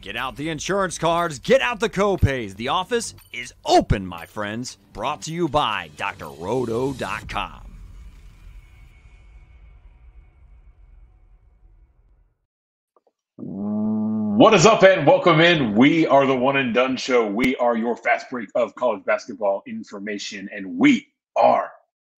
Get out the insurance cards, get out the copays. The office is open, my friends. Brought to you by drroto.com. What is up, and welcome in. We are the Won and Done Show. We are your fast break of college basketball information, and we are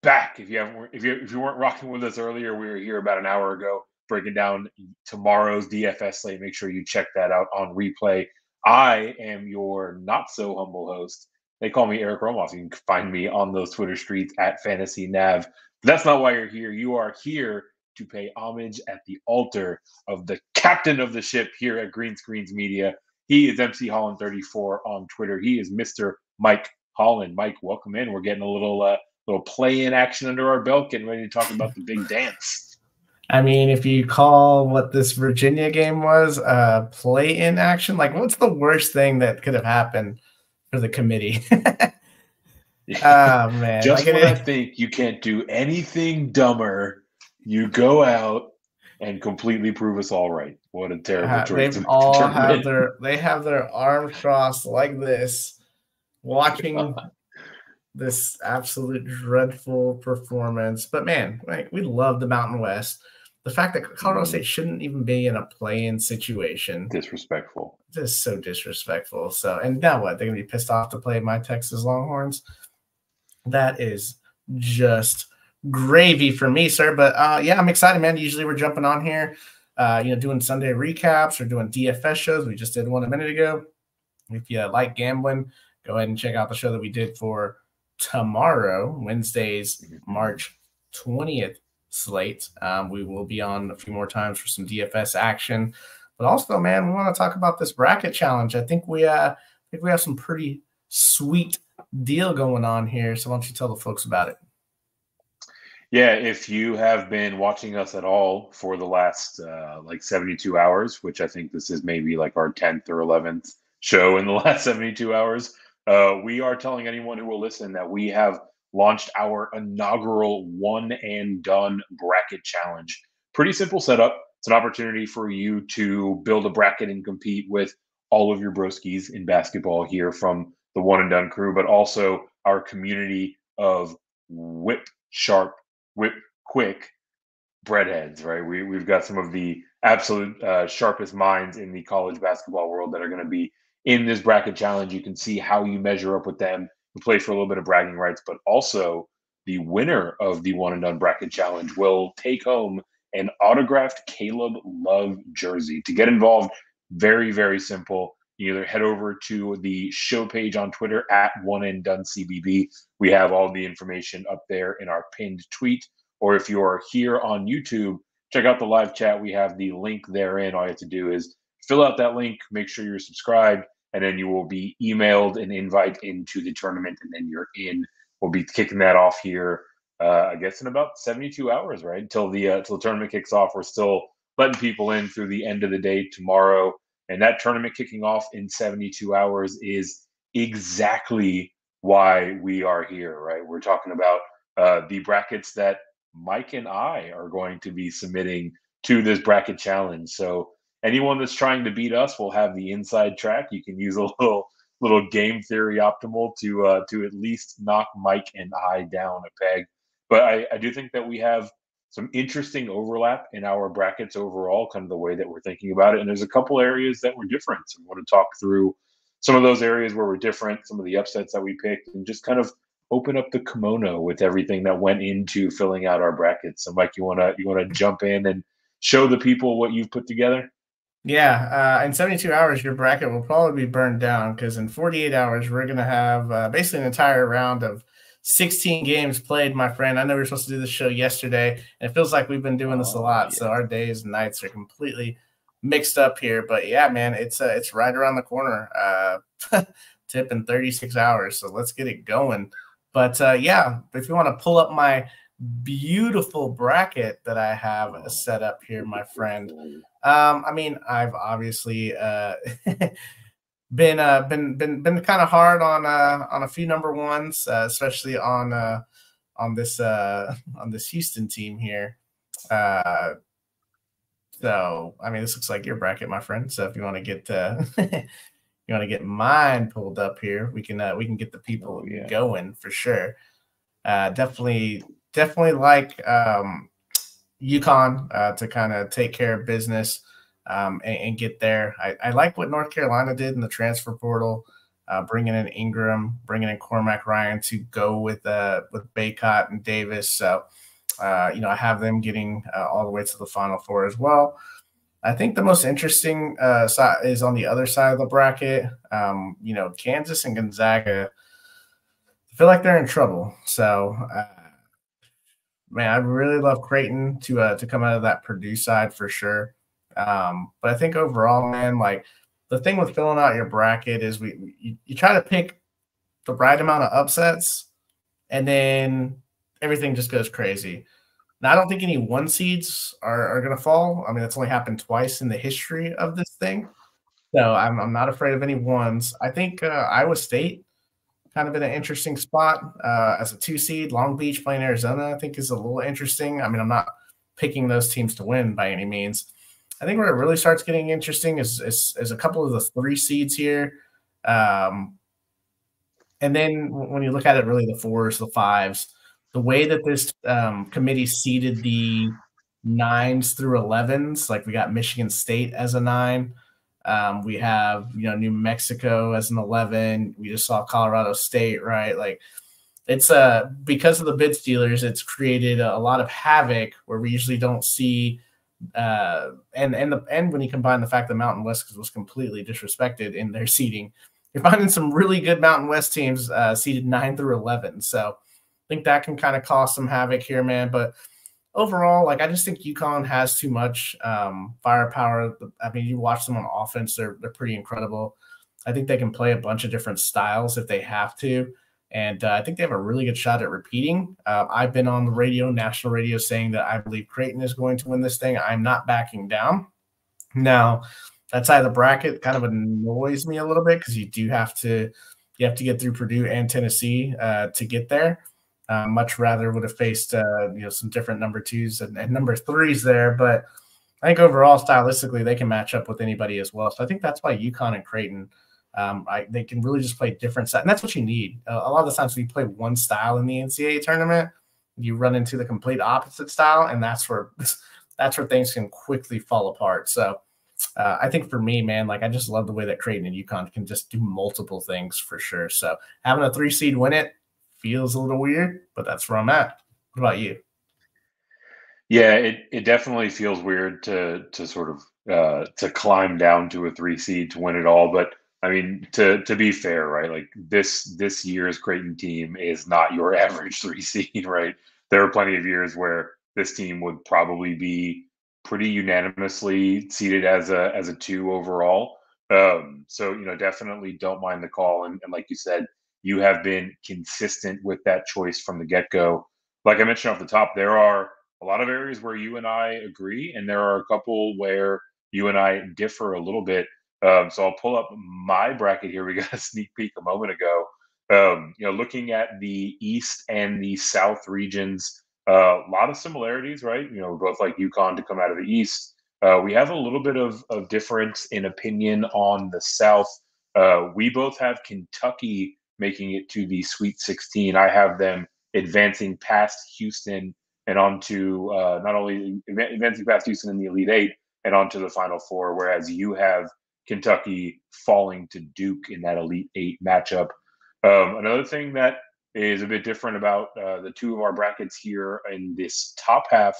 back. If you haven't, if you if you weren't rocking with us earlier, we were here about an hour ago breaking down tomorrow's DFS slate. Make sure you check that out on replay. I am your not so humble host. They call me Eric Romoff. You can find me on those Twitter streets at Fantasy Nav. That's not why you're here. You are here to pay homage at the altar of the captain of the ship here at Green Screens Media. He is MC Holland 34 on Twitter. He is Mr. Mike Holland. Mike, welcome in. We're getting a little uh, little play in action under our belt, getting ready to talk about the big dance. I mean, if you call what this Virginia game was uh, play in action, like what's the worst thing that could have happened for the committee? oh man! Just like, when I think you can't do anything dumber, you go out and completely prove us all right. What a terrible uh, choice! They all have their they have their arms crossed like this, watching this absolute dreadful performance. But man, like, we love the Mountain West. The fact that Colorado State shouldn't even be in a play-in situation disrespectful. just so disrespectful. So, and now what? They're gonna be pissed off to play my Texas Longhorns. That is just gravy for me, sir. But uh, yeah, I'm excited, man. Usually we're jumping on here, uh, you know, doing Sunday recaps or doing DFS shows. We just did one a minute ago. If you like gambling, go ahead and check out the show that we did for tomorrow, Wednesday's March 20th slate. Um, we will be on a few more times for some DFS action. But also, man, we want to talk about this bracket challenge. I think we uh I think we have some pretty sweet deal going on here. So why don't you tell the folks about it? Yeah, if you have been watching us at all for the last uh, like 72 hours, which I think this is maybe like our 10th or 11th show in the last 72 hours, uh, we are telling anyone who will listen that we have launched our inaugural one and done bracket challenge. Pretty simple setup. It's an opportunity for you to build a bracket and compete with all of your broskies in basketball here from the one and done crew, but also our community of whip sharp whip quick breadheads, right? We, we've got some of the absolute uh, sharpest minds in the college basketball world that are going to be in this bracket challenge. You can see how you measure up with them. We play for a little bit of bragging rights, but also the winner of the one and done bracket challenge will take home an autographed Caleb Love jersey. To get involved, very, very simple. You either head over to the show page on Twitter at one and done CBB. We have all the information up there in our pinned tweet. Or if you are here on YouTube, check out the live chat. We have the link therein. All you have to do is fill out that link, make sure you're subscribed, and then you will be emailed an invite into the tournament, and then you're in. We'll be kicking that off here, uh, I guess, in about 72 hours, right? Until the uh, till the tournament kicks off. We're still letting people in through the end of the day tomorrow. And that tournament kicking off in 72 hours is exactly why we are here, right? We're talking about uh, the brackets that Mike and I are going to be submitting to this bracket challenge. So anyone that's trying to beat us will have the inside track. You can use a little little game theory optimal to uh, to at least knock Mike and I down a peg. But I, I do think that we have some interesting overlap in our brackets overall, kind of the way that we're thinking about it. And there's a couple areas that were different. So I want to talk through some of those areas where we're different, some of the upsets that we picked, and just kind of open up the kimono with everything that went into filling out our brackets. So Mike, you wanna you wanna jump in and show the people what you've put together? Yeah, uh, in 72 hours, your bracket will probably be burned down because in 48 hours, we're going to have uh, basically an entire round of 16 games played, my friend. I know we were supposed to do this show yesterday, and it feels like we've been doing this a Oh, lot. yeah. So our days and nights are completely mixed up here. But yeah, man, it's uh, it's right around the corner. Uh, tip in 36 hours. So let's get it going. But uh, yeah, if you want to pull up my beautiful bracket that I have set up here, my friend. Um, I mean, I've obviously uh, been uh, been been been kind of hard on uh, on a few number ones, uh, especially on uh, on this uh, on this Houston team here. Uh, So, I mean, this looks like your bracket, my friend. So, if you want to get uh, you want to get mine pulled up here, we can uh, we can get the people oh, yeah. going for sure. Uh, definitely, definitely like um, UConn uh, to kind of take care of business um, and, and, get there. I, I, like what North Carolina did in the transfer portal, uh, bringing in Ingram, bringing in Cormac Ryan to go with uh, with Bacot and Davis. So, uh, you know, I have them getting uh, all the way to the Final Four as well. I think the most interesting uh, side is on the other side of the bracket. Um, you know, Kansas and Gonzaga feel like they're in trouble. So, uh, man, I really love Creighton to uh, to come out of that Purdue side for sure. Um, but I think overall, man, like the thing with filling out your bracket is we you, you try to pick the right amount of upsets, and then everything just goes crazy. Now, I don't think any one seeds are, are going to fall. I mean, that's only happened twice in the history of this thing. So I'm, I'm not afraid of any ones. I think uh, Iowa State kind of in an interesting spot uh, as a two seed. Long Beach playing Arizona, I think, is a little interesting. I mean, I'm not picking those teams to win by any means. I think where it really starts getting interesting is, is, is a couple of the three seeds here. Um, and then when you look at it, really the fours, the fives the way that this um, committee seeded the nines through 11s, like we got Michigan State as a nine. Um, we have, you know, New Mexico as an 11. We just saw Colorado State, right? Like it's uh because of the bid stealers, it's created a, a lot of havoc where we usually don't see uh and and the and when you combine the fact that Mountain West was completely disrespected in their seeding, you're finding some really good Mountain West teams uh seeded nine through eleven. So I think that can kind of cause some havoc here, man. But overall, like I just think UConn has too much um, firepower. I mean, you watch them on offense; they're they're pretty incredible. I think they can play a bunch of different styles if they have to, and uh, I think they have a really good shot at repeating. Uh, I've been on the radio, national radio, saying that I believe Creighton is going to win this thing. I'm not backing down. Now, that side of the bracket kind of annoys me a little bit because you do have to you have to get through Purdue and Tennessee uh, to get there. Uh, much rather would have faced uh, you know some different number twos and, and, number threes there, but I think overall stylistically they can match up with anybody as well. So I think that's why UConn and Creighton um, I, they can really just play different side, and that's what you need. Uh, a lot of the times when you play one style in the NCAA tournament, you run into the complete opposite style, and that's where that's where things can quickly fall apart. So. Uh, I think for me, man, like I just love the way that Creighton and UConn can just do multiple things for sure. So having a three seed win it, feels a little weird, but that's where I'm at. What about you? Yeah, it, it definitely feels weird to to sort of uh, to climb down to a three seed to win it all. But I mean, to to be fair, right? Like this this year's Creighton team is not your average three seed, right? There are plenty of years where this team would probably be pretty unanimously seated as a as a two overall. Um, so you know, definitely don't mind the call. And, and like you said, you have been consistent with that choice from the get go. Like I mentioned off the top, there are a lot of areas where you and I agree, and there are a couple where you and I differ a little bit. Um, so I'll pull up my bracket here. We got a sneak peek a moment ago. Um, you know, looking at the East and the South regions, a uh, lot of similarities, right? You know, both like UConn to come out of the East. Uh, we have a little bit of, of difference in opinion on the South. Uh, we both have Kentucky making it to the Sweet 16. I have them advancing past Houston and onto uh, not only advancing past Houston in the Elite Eight and onto the Final Four, whereas you have Kentucky falling to Duke in that Elite Eight matchup. Um, another thing that is a bit different about uh, the two of our brackets here in this top half.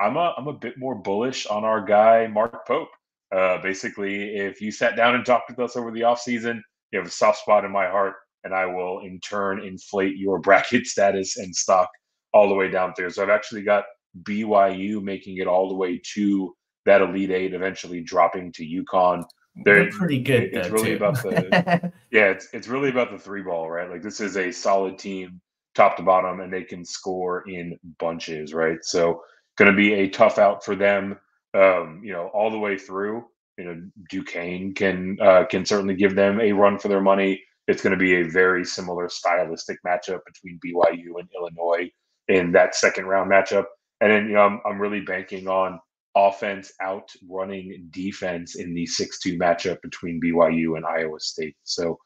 I'm a I'm a bit more bullish on our guy Mark Pope. Uh, basically, if you sat down and talked with us over the offseason, you have a soft spot in my heart and I will in turn inflate your bracket status and stock all the way down there. So I've actually got BYU making it all the way to that Elite Eight, eventually dropping to UConn. They're, They're pretty good. It's really too. about the yeah, it's it's really about the three ball, right? Like this is a solid team, top to bottom, and they can score in bunches, right? So going to be a tough out for them, um, you know, all the way through. You know, Duquesne can uh, can certainly give them a run for their money it's going to be a very similar stylistic matchup between BYU and Illinois in that second round matchup. And then, you know, I'm, I'm really banking on offense out running defense in the 6 2 matchup between BYU and Iowa State. So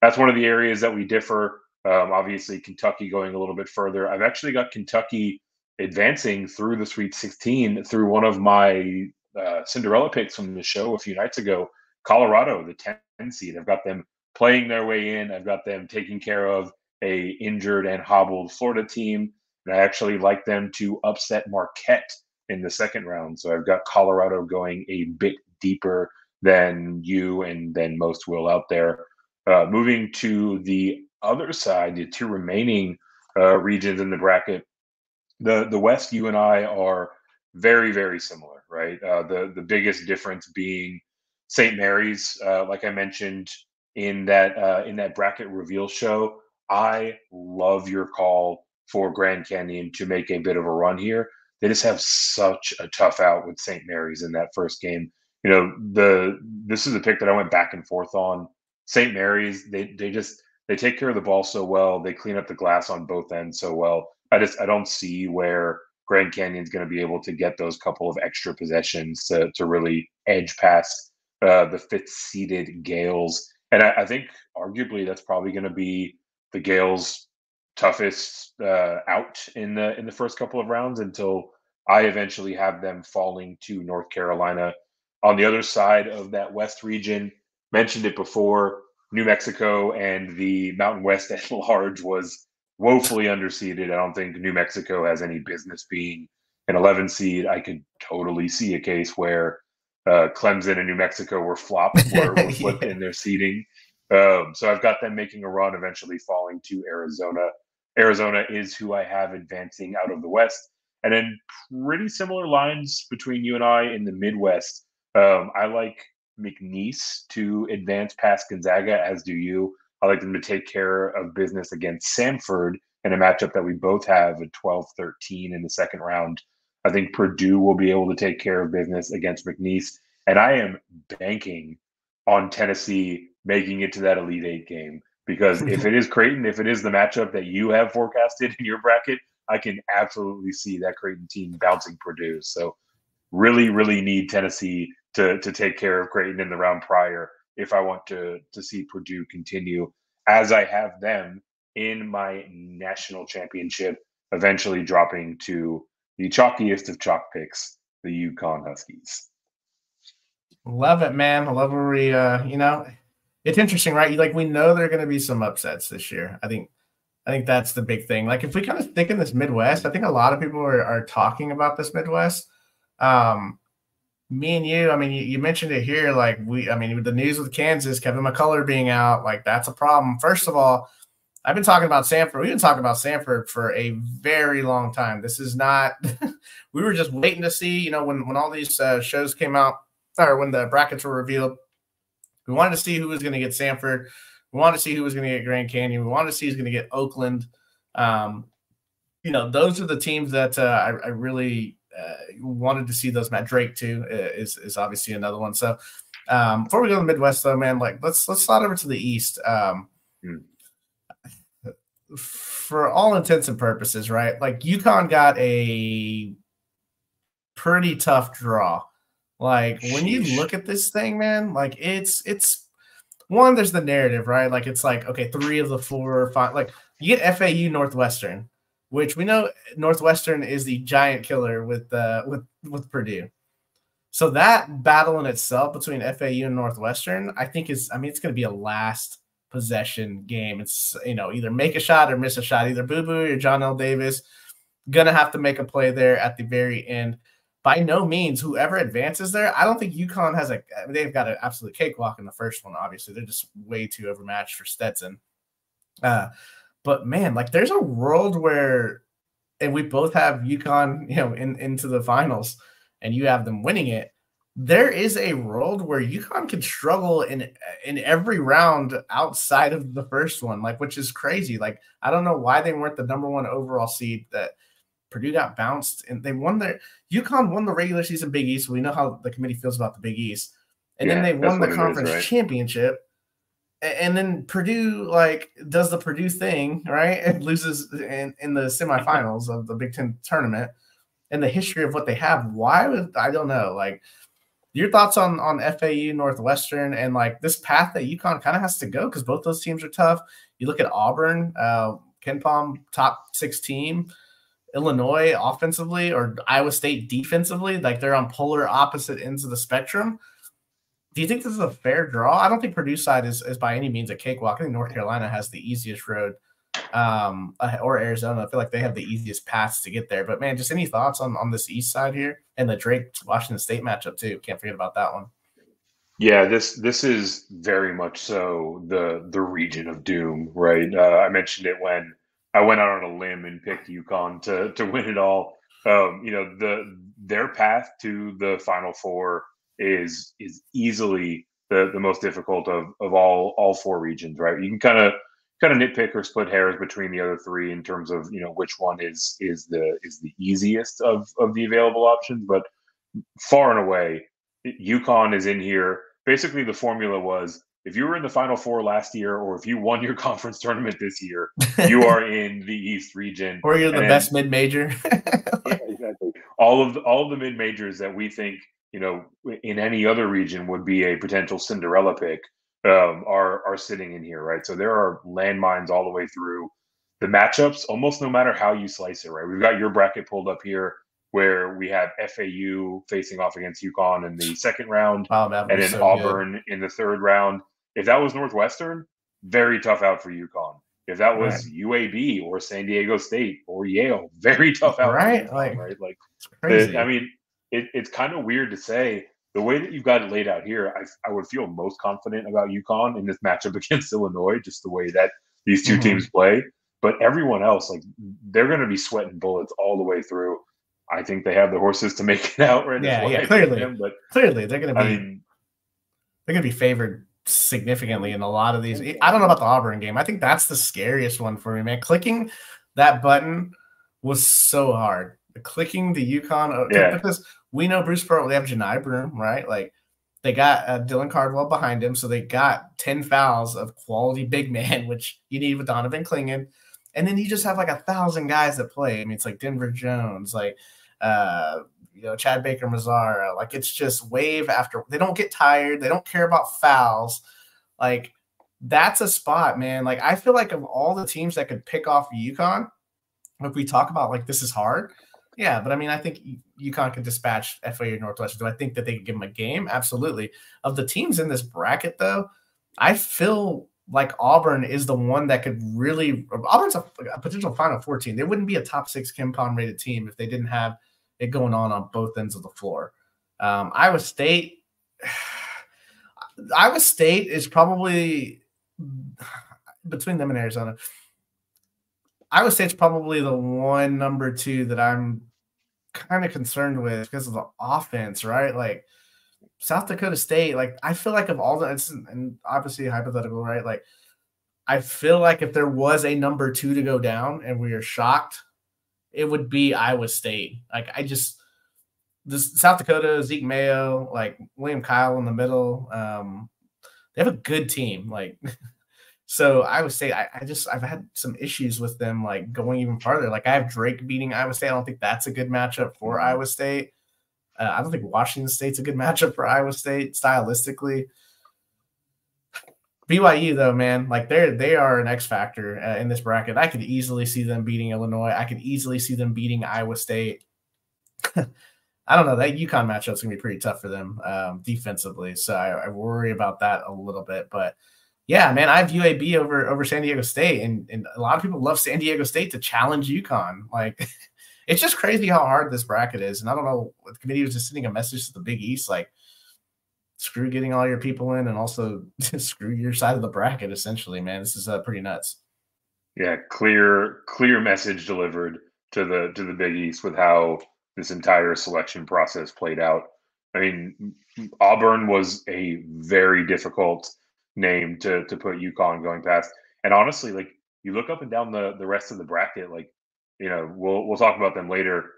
that's one of the areas that we differ. Um, obviously, Kentucky going a little bit further. I've actually got Kentucky advancing through the Sweet 16 through one of my uh, Cinderella picks from the show a few nights ago. Colorado, the 10 seed. I've got them playing their way in. I've got them taking care of a injured and hobbled Florida team, and I actually like them to upset Marquette in the second round. So I've got Colorado going a bit deeper than you and than most will out there. Uh, moving to the other side, the two remaining uh, regions in the bracket, the the West, you and I are very very similar, right? Uh, the the biggest difference being St. Mary's, uh, like I mentioned in that uh, in that bracket reveal show. I love your call for Grand Canyon to make a bit of a run here. They just have such a tough out with St. Mary's in that first game. You know, the this is a pick that I went back and forth on. St. Mary's, they they just they take care of the ball so well. They clean up the glass on both ends so well. I just I don't see where Grand Canyon's going to be able to get those couple of extra possessions to to really edge past uh, the fifth seeded Gaels. And I, I think arguably that's probably going to be the Gaels' toughest uh, out in the in the first couple of rounds until I eventually have them falling to North Carolina. On the other side of that West region, mentioned it before, New Mexico and the Mountain West at large was woefully underseeded. I don't think New Mexico has any business being an 11 seed. I could totally see a case where uh, Clemson and New Mexico were flopped, were, were flipped yeah. in their seeding. Um, so I've got them making a run, eventually falling to Arizona. Arizona is who I have advancing out of the West. And then pretty similar lines between you and I in the Midwest. Um, I like McNeese to advance past Gonzaga, as do you. I like them to take care of business against Samford in a matchup that we both have at 12 13 in the second round. I think Purdue will be able to take care of business against McNeese. And I am banking on Tennessee making it to that Elite Eight game because if it is Creighton, if it is the matchup that you have forecasted in your bracket, I can absolutely see that Creighton team bouncing Purdue. So, really, really need Tennessee to to take care of Creighton in the round prior if I want to to see Purdue continue as I have them in my national championship, eventually dropping to the chalkiest of chalk picks, the UConn Huskies. Love it, man. I love where we, uh, you know, it's interesting, right? Like we know there are going to be some upsets this year. I think, I think that's the big thing. Like if we kind of think in this Midwest, I think a lot of people are, are talking about this Midwest. Um, me and you, I mean, you, you, mentioned it here. Like we, I mean, with the news with Kansas, Kevin McCullar being out, like that's a problem. First of all, I've been talking about Samford. We've been talking about Samford for a very long time. This is not. we were just waiting to see. You know, when when all these uh, shows came out, or when the brackets were revealed, we wanted to see who was going to get Samford. We wanted to see who was going to get Grand Canyon. We wanted to see who's going to get Oakland. Um, you know, those are the teams that uh, I, I, really uh, wanted to see those. Matt Drake too uh, is is obviously another one. So um, before we go to the Midwest, though, man, like let's let's slide over to the East. Um, hmm. For all intents and purposes, right? Like UConn got a pretty tough draw. Like when you look at this thing, man, like it's it's one. There's the narrative, right? Like it's like okay, three of the four, or five. Like you get FAU Northwestern, which we know Northwestern is the giant killer with uh with with Purdue. So that battle in itself between FAU and Northwestern, I think is I mean it's going to be a last possession game. It's you know either make a shot or miss a shot. Either Boo Buie or Johnell Davis gonna have to make a play there at the very end by no means whoever advances there. I don't think UConn has a. They've got an absolute cakewalk in the first one. Obviously, they're just way too overmatched for Stetson. Uh, but man, like there's a world where, and we both have UConn, you know, in into the finals, and you have them winning it. There is a world where UConn can struggle in in every round outside of the first one, like which is crazy. Like I don't know why they weren't the number one overall seed that Purdue got bounced and they won their UConn won the regular season Big East. We know how the committee feels about the Big East. And yeah, then they won the conference is, right? championship. And then Purdue like does the Purdue thing, right? And loses in, in the semifinals of the Big Ten tournament. and the history of what they have, why would I don't know. Like your thoughts on on FAU Northwestern and like this path that UConn kind of has to go because both those teams are tough. You look at Auburn, uh, KenPom top six team, Illinois offensively or Iowa State defensively, like they're on polar opposite ends of the spectrum. Do you think this is a fair draw? I don't think Purdue side is, is by any means a cakewalk. I think North Carolina has the easiest road, um, uh, or Arizona. I feel like they have the easiest paths to get there. But man, just any thoughts on on this East side here and the Drake Washington State matchup too? Can't forget about that one. Yeah, this this is very much so the the region of doom, right? Uh, I mentioned it when I went out on a limb and picked UConn to to win it all. Um, you know, the their path to the Final Four is is easily the the most difficult of of all all four regions, right? You can kind of kind of nitpick or split hairs between the other three in terms of you know which one is is the is the easiest of of the available options, but far and away, UConn is in here. Basically, the formula was if you were in the final four last year or if you won your conference tournament this year, you are in the East region. or you're the and, best mid major. yeah, exactly. All of the, all of the mid majors that we think, you know, in any other region would be a potential Cinderella pick um, are are sitting in here, right? So there are landmines all the way through the matchups, almost no matter how you slice it, right? We've got your bracket pulled up here where we have FAU facing off against UConn in the second round, oh, and then so Auburn good. in the third round. If that was Northwestern, very tough out for UConn. If that was right. UAB or San Diego State or Yale, very tough out. Right, UConn, like right, like the, I mean, it, it's kind of weird to say the way that you've got it laid out here. I, I would feel most confident about UConn in this matchup against Illinois, just the way that these 2 mm-hmm. teams play. But everyone else, like they're going to be sweating bullets all the way through. I think they have the horses to make it out right. Yeah, yeah, clearly, them, but clearly they're going to be. I mean, they're going to be favored significantly in a lot of these. I don't know about the Auburn game. I think that's the scariest one for me, man. Clicking that button was so hard. Clicking the UConn uh, yeah. because we know Bruce Pearl. They have Johni Broome, right? Like they got uh, Dylan Cardwell behind him, so they got ten fouls of quality big man, which you need with Donovan Clingan. And then you just have like a thousand guys that play. I mean, it's like Denver Jones, like uh, you know, Chad Baker Mazara. Like it's just wave after they don't get tired. They don't care about fouls. Like that's a spot, man. Like I feel like of all the teams that could pick off UConn, if we talk about like this is hard, yeah, but I mean, I think UConn could dispatch FAU Northwestern. Do I think that they could give them a game? Absolutely. Of the teams in this bracket, though, I feel like Auburn is the one that could really. Auburn's a, a potential Final Four team. They wouldn't be a top six KenPom rated team if they didn't have it going on on both ends of the floor. Um, Iowa State, Iowa State is probably between them and Arizona. Iowa State's probably the one number two that I'm kind of concerned with because of the offense, right? Like South Dakota State, like I feel like of all the, it's, and obviously hypothetical, right? Like I feel like if there was a number two to go down and we are shocked it would be Iowa State. Like I just this South Dakota, Zeke Mayo, like William Kyle in the middle. Um, they have a good team. Like so Iowa State, I, I just I've had some issues with them like going even farther. Like I have Drake beating Iowa State. I don't think that's a good matchup for mm-hmm. Iowa State. Uh, I don't think Washington State's a good matchup for Iowa State stylistically. BYU though, man, like they're they are an X factor uh, in this bracket. I could easily see them beating Illinois. I could easily see them beating Iowa State. I don't know that UConn matchup is gonna be pretty tough for them um, defensively, so I, I, worry about that a little bit. But yeah, man, I have UAB over over San Diego State, and, and a lot of people love San Diego State to challenge UConn. Like it's just crazy how hard this bracket is, and I don't know. The committee was just sending a message to the Big East, like screw getting all your people in and also screw your side of the bracket essentially man this is uh, pretty nuts yeah clear clear message delivered to the to the big east with how this entire selection process played out i mean auburn was a very difficult name to to put UConn going past and honestly like you look up and down the the rest of the bracket like you know we'll we'll talk about them later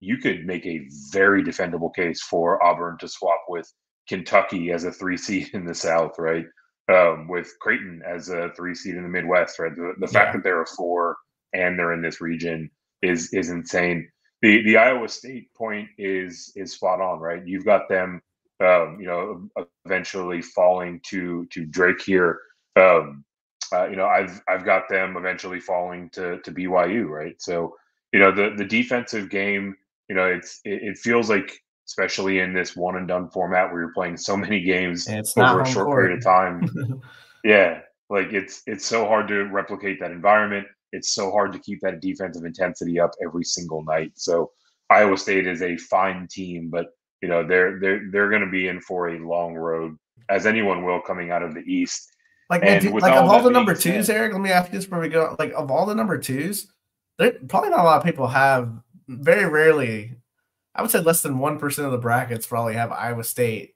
you could make a very defendable case for auburn to swap with Kentucky as a three seed in the South, right? Um, with Creighton as a three seed in the Midwest, right? The, the fact that there are four and they're in this region is is insane. the the Iowa State point is is spot on, right? You've got them, um, you know, eventually falling to to Drake here. Um, uh, you know, I've I've got them eventually falling to to BYU, right? So, you know, the the defensive game, you know, it's it, it feels like, especially in this one and done format where you're playing so many games over a short court. period of time. yeah, like it's it's so hard to replicate that environment. It's so hard to keep that defensive intensity up every single night. So Iowa State is a fine team, but you know they're they're they're going to be in for a long road, as anyone will coming out of the East. Like, man, like of all, the number twos, said, Eric, let me ask you this before we go. Like, of all the number twos, there probably not a lot of people have. Very rarely, I would say less than one percent of the brackets probably have Iowa State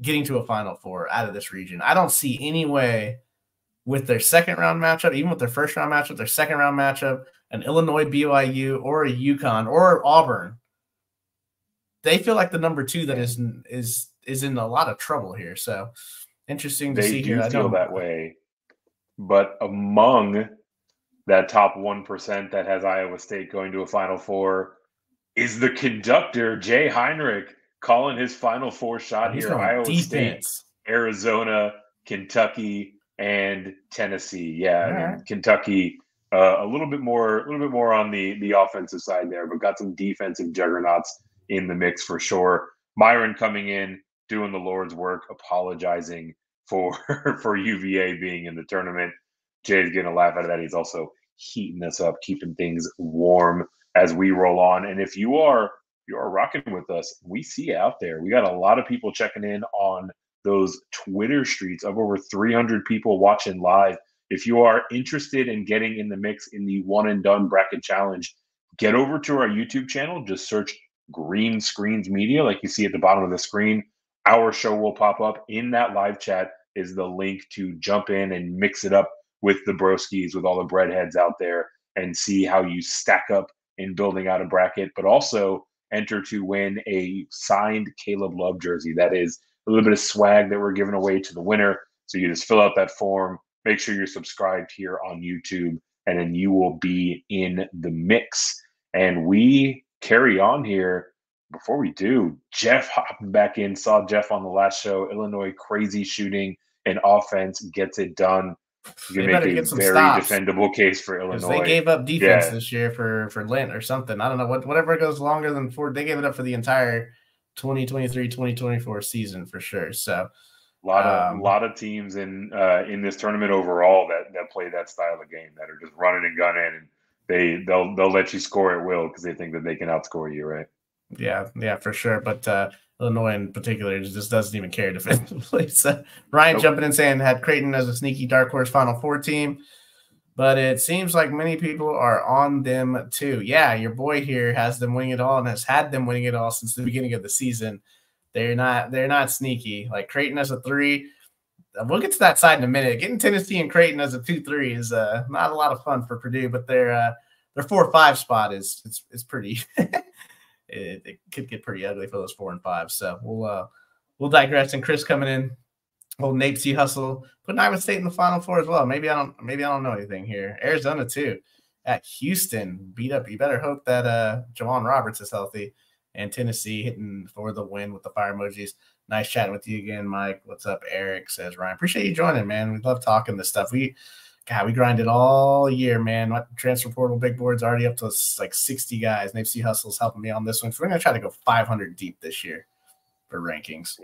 getting to a Final Four out of this region. I don't see any way with their second round matchup, even with their first round matchup, their second round matchup, an Illinois, BYU, or a UConn or Auburn. They feel like the number two that is is is in a lot of trouble here. So interesting to they see do here. feel that way, but among that top one percent that has Iowa State going to a Final Four is the conductor Jay Heinrich calling his Final Four shot He's here. Iowa defense. State, Arizona, Kentucky, and Tennessee. Yeah, right. Kentucky. Uh, a little bit more, a little bit more on the the offensive side there, but got some defensive juggernauts in the mix for sure. Myron coming in, doing the Lord's work, apologizing for for UVA being in the tournament. Jay's getting a laugh out of that. He's also heating us up, keeping things warm as we roll on. And if you are you are rocking with us, we see out there. We got a lot of people checking in on those Twitter streets of over 300 people watching live. If you are interested in getting in the mix in the one and done bracket challenge, get over to our YouTube channel. Just search Green Screens Media, like you see at the bottom of the screen our show will pop up in that live chat is the link to jump in and mix it up with the broskies with all the breadheads out there and see how you stack up in building out a bracket but also enter to win a signed caleb love jersey. That is a little bit of swag that we're giving away to the winner. So you just fill out that form make sure you're subscribed here on youtube and then you will be in the mix. And we carry on here before we do, Jeff hopping back in, saw Jeff on the last show. Illinois crazy shooting and offense gets it done. You can make a very stops. defendable case for Illinois. They gave up defense yeah. this year for for Lent or something. I don't know what whatever goes longer than four. They gave it up for the entire 2023-2024 season for sure. So a lot of um, lot of teams in uh, in this tournament overall that that play that style of game that are just running and gunning and they they'll they'll let you score at will because they think that they can outscore you, right? Yeah, yeah, for sure. But uh, Illinois in particular just doesn't even care defensively. So Ryan nope. jumping in saying had Creighton as a sneaky dark horse Final Four team, but it seems like many people are on them too. Yeah, your boy here has them winning it all and has had them winning it all since the beginning of the season. They're not they're not sneaky. Like Creighton as a three. We'll get to that side in a minute. Getting Tennessee and Creighton as a two three is uh, not a lot of fun for Purdue, but their uh, their four five spot is it's it's pretty it, it, could get pretty ugly for those four and five. So we'll uh, we'll digress. And Chris coming in, old Nate C hustle, putting Iowa State in the final four as well. Maybe I don't maybe I don't know anything here. Arizona too at Houston beat up. You better hope that uh J'Wan Roberts is healthy. And Tennessee hitting for the win with the fire emojis. Nice chatting with you again, Mike. What's up, Eric? Says Ryan. Appreciate you joining, man. We love talking this stuff. We God, we grinded all year, man. My transfer portal big board's already up to like 60 guys. And FC Hustle's helping me on this one. So we're gonna try to go 500 deep this year for rankings.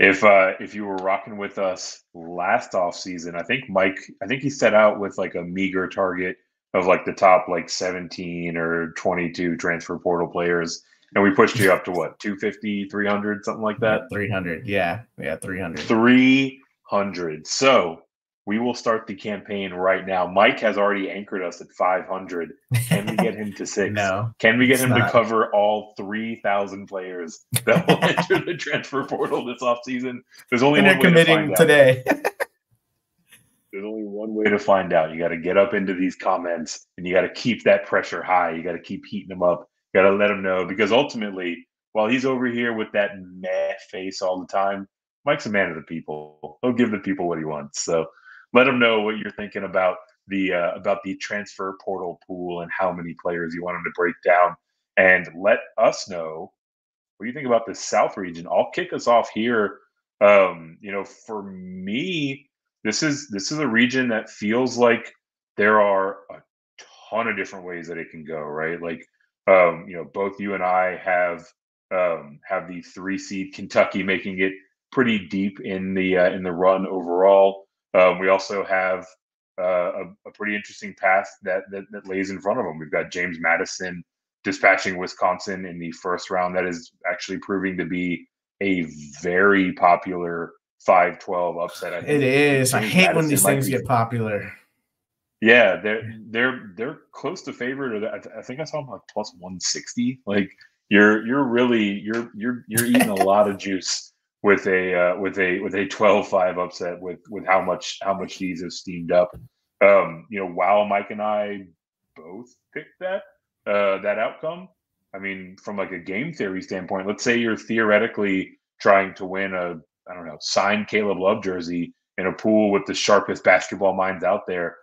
If uh if you were rocking with us last off season, I think Mike, I think he set out with like a meager target of like the top like 17 or 22 transfer portal players. And we pushed you up to what, 250, 300, something like that? 300. Yeah. Yeah. 300. 300. So we will start the campaign right now. Mike has already anchored us at 500. Can we get him to six? no. Can we get him not. to cover all 3,000 players that will enter the transfer portal this offseason? There's only and one way committing to today. There's only one way to find out. You got to get up into these comments and you got to keep that pressure high. You got to keep heating them up. Got to let them know because ultimately, while he's over here with that meh face all the time, Mike's a man of the people. He'll give the people what he wants. So let them know what you're thinking about the uh, about the transfer portal pool and how many players you want him to break down, and let us know what you think about the South region. I'll kick us off here. Um, you know, for me, this is this is a region that feels like there are a ton of different ways that it can go. Right, like um, you know, both you and I have um, have the three seed Kentucky making it pretty deep in the uh, in the run overall. Um, we also have uh, a, a, pretty interesting path that, that, that lays in front of them. We've got James Madison dispatching Wisconsin in the first round. That is actually proving to be a very popular 5-12 upset. I think. it is. James I hate Madison when these things be, get popular. Yeah, they're they're they're close to favorite. I, I think I saw them like plus 160. Like you're you're really you're you're you're eating a lot of juice with a uh, with a with a 12-5 upset with with how much how much these have steamed up. Um, you know, while Mike and I both picked that uh, that outcome. I mean, from like a game theory standpoint, let's say you're theoretically trying to win a I don't know signed Caleb Love jersey in a pool with the sharpest basketball minds out there.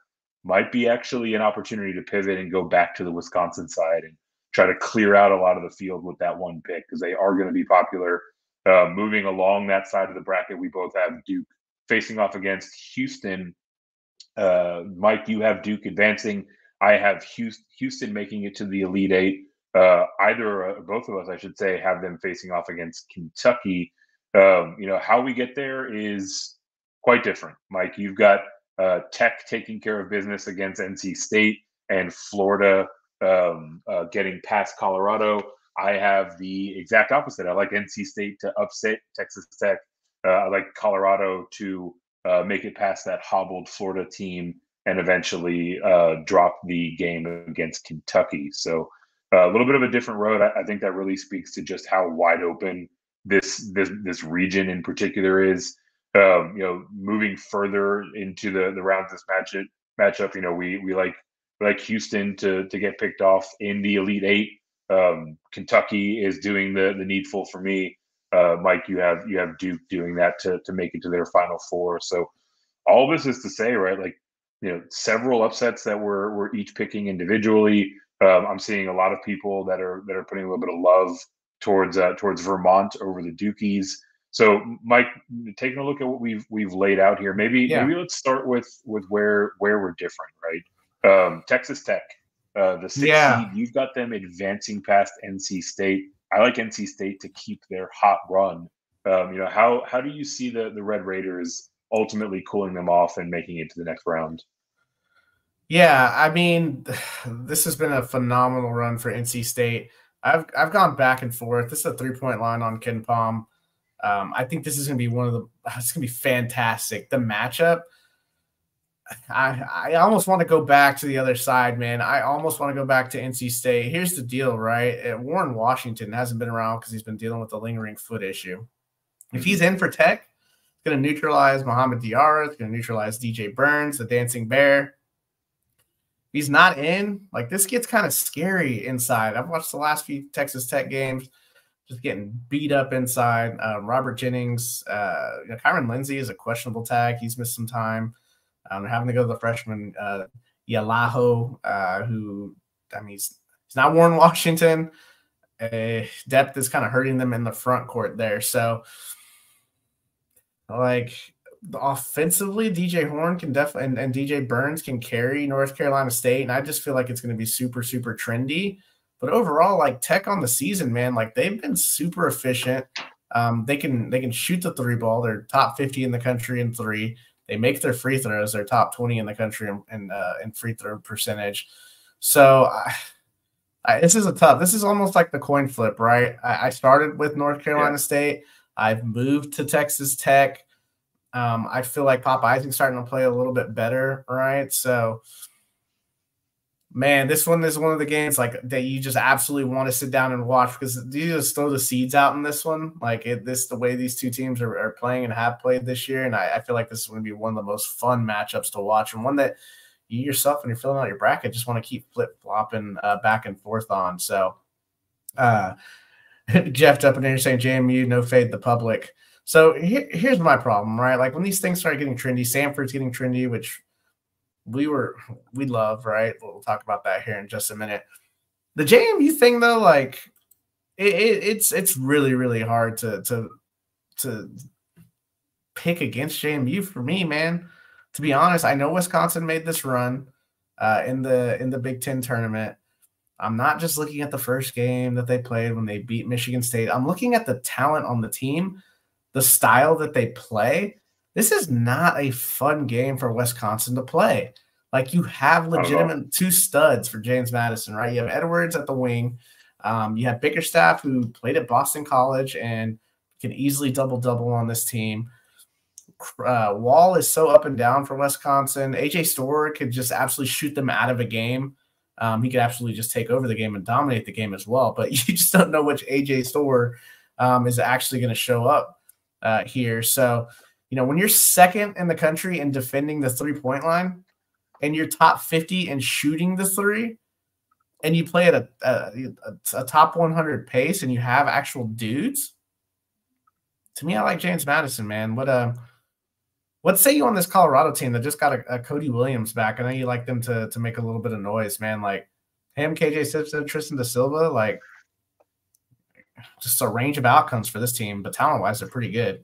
Might be actually an opportunity to pivot and go back to the Wisconsin side and try to clear out a lot of the field with that one pick because they are going to be popular uh, moving along that side of the bracket, we both have Duke facing off against Houston. Uh, Mike, you have Duke advancing. I have Houston making it to the Elite Eight. Uh, either uh, both of us, I should say, have them facing off against Kentucky. Um, you know how we get there is quite different. Mike, you've got uh, Tech taking care of business against NC State and Florida um, uh, getting past Colorado. I have the exact opposite. I like NC State to upset Texas Tech. Uh, I like Colorado to uh, make it past that hobbled Florida team and eventually uh, drop the game against Kentucky. So uh, a little bit of a different road. I, I, think that really speaks to just how wide open this this this region in particular is. Um, you know, moving further into the the rounds this matchup matchup, you know, we we like we like Houston to to get picked off in the Elite Eight. Um, Kentucky is doing the the needful for me. Uh, Mike, you have you have Duke doing that to to make it to their Final Four. So all this is to say, right? Like you know, several upsets that we're we're each picking individually. Um, I'm seeing a lot of people that are that are putting a little bit of love towards uh, towards Vermont over the Dukies. So, Mike, taking a look at what we've we've laid out here, maybe yeah. maybe let's start with with where where we're different, right? Um, Texas Tech uh, the six yeah. seed, you've got them advancing past NC State. I like NC State to keep their hot run. Um, you know, how how do you see the the Red Raiders ultimately cooling them off and making it to the next round? Yeah, I mean, this has been a phenomenal run for NC State. I've I've gone back and forth. This is a three point line on KenPom. Um, I think this is going to be one of the. It's going to be fantastic. The matchup I, I almost want to go back to the other side, man. I almost want to go back to NC State. Here's the deal, right? Uh, Warren Washington hasn't been around because he's been dealing with the lingering foot issue. If he's in for Tech, it's going to neutralize Mohamed Diarra. It's going to neutralize DJ Burns, the Dancing Bear. If he's not in, like this gets kind of scary inside. I've watched the last few Texas Tech games, just getting beat up inside. Uh, Robert Jennings, uh, you know, Kyron Lindsey is a questionable tag. He's missed some time. Um, having to go to the freshman uh, Yalaho, uh, who I mean, he's, he's not Warren Washington. Uh, depth is kind of hurting them in the front court there. So, like offensively, DJ Horne can definitely and, and DJ Burns can carry North Carolina State, and I just feel like it's going to be super super trendy. But overall, like Tech on the season, man, like they've been super efficient. Um, they can they can shoot the three ball. They're top fifty in the country in three. They make their free throws. They're top 20 in the country in, in, uh, in free throw percentage. So I, I, this is a tough. This is almost like the coin flip, right? I, I started with North Carolina yeah. State. I've moved to Texas Tech. Um, I feel like Pop Isaacs starting to play a little bit better, right? So – man, this one is one of the games like that you just absolutely want to sit down and watch because you just throw the seeds out in this one. Like it, this, the way these two teams are, are playing and have played this year, and I, I feel like this is going to be one of the most fun matchups to watch, and one that you yourself when you're filling out your bracket just want to keep flip flopping uh, back and forth on. So, uh, Jeff up in here saying JMU no fade the public. So here, here's my problem, right? Like when these things start getting trendy, Samford's getting trendy, which we were we love right. We'll talk about that here in just a minute. The JMU thing though, like it, it, it's it's really really hard to to to pick against JMU for me, man. To be honest, I know Wisconsin made this run uh, in the in the Big Ten tournament. I'm not just looking at the first game that they played when they beat Michigan State. I'm looking at the talent on the team, the style that they play. This is not a fun game for Wisconsin to play. Like you have legitimate two studs for James Madison, right? You have Edwards at the wing. Um, you have Bickerstaff, who played at Boston College and can easily double double on this team. Uh, Wahl is so up and down for Wisconsin. AJ Storr could just absolutely shoot them out of a game. Um, he could absolutely just take over the game and dominate the game as well. But you just don't know which AJ Storr um, is actually going to show up uh, here. So, you know, when you're second in the country in defending the three point line and you're top 50 in shooting the three, and you play at a, a, a top 100 pace and you have actual dudes, to me, I like James Madison, man. What a uh, what say you on this Colorado team that just got a, a, Cody Williams back? I know you like them to to make a little bit of noise, man. Like him, KJ Simpson, Tristan da Silva, like just a range of outcomes for this team, but talent wise, they're pretty good.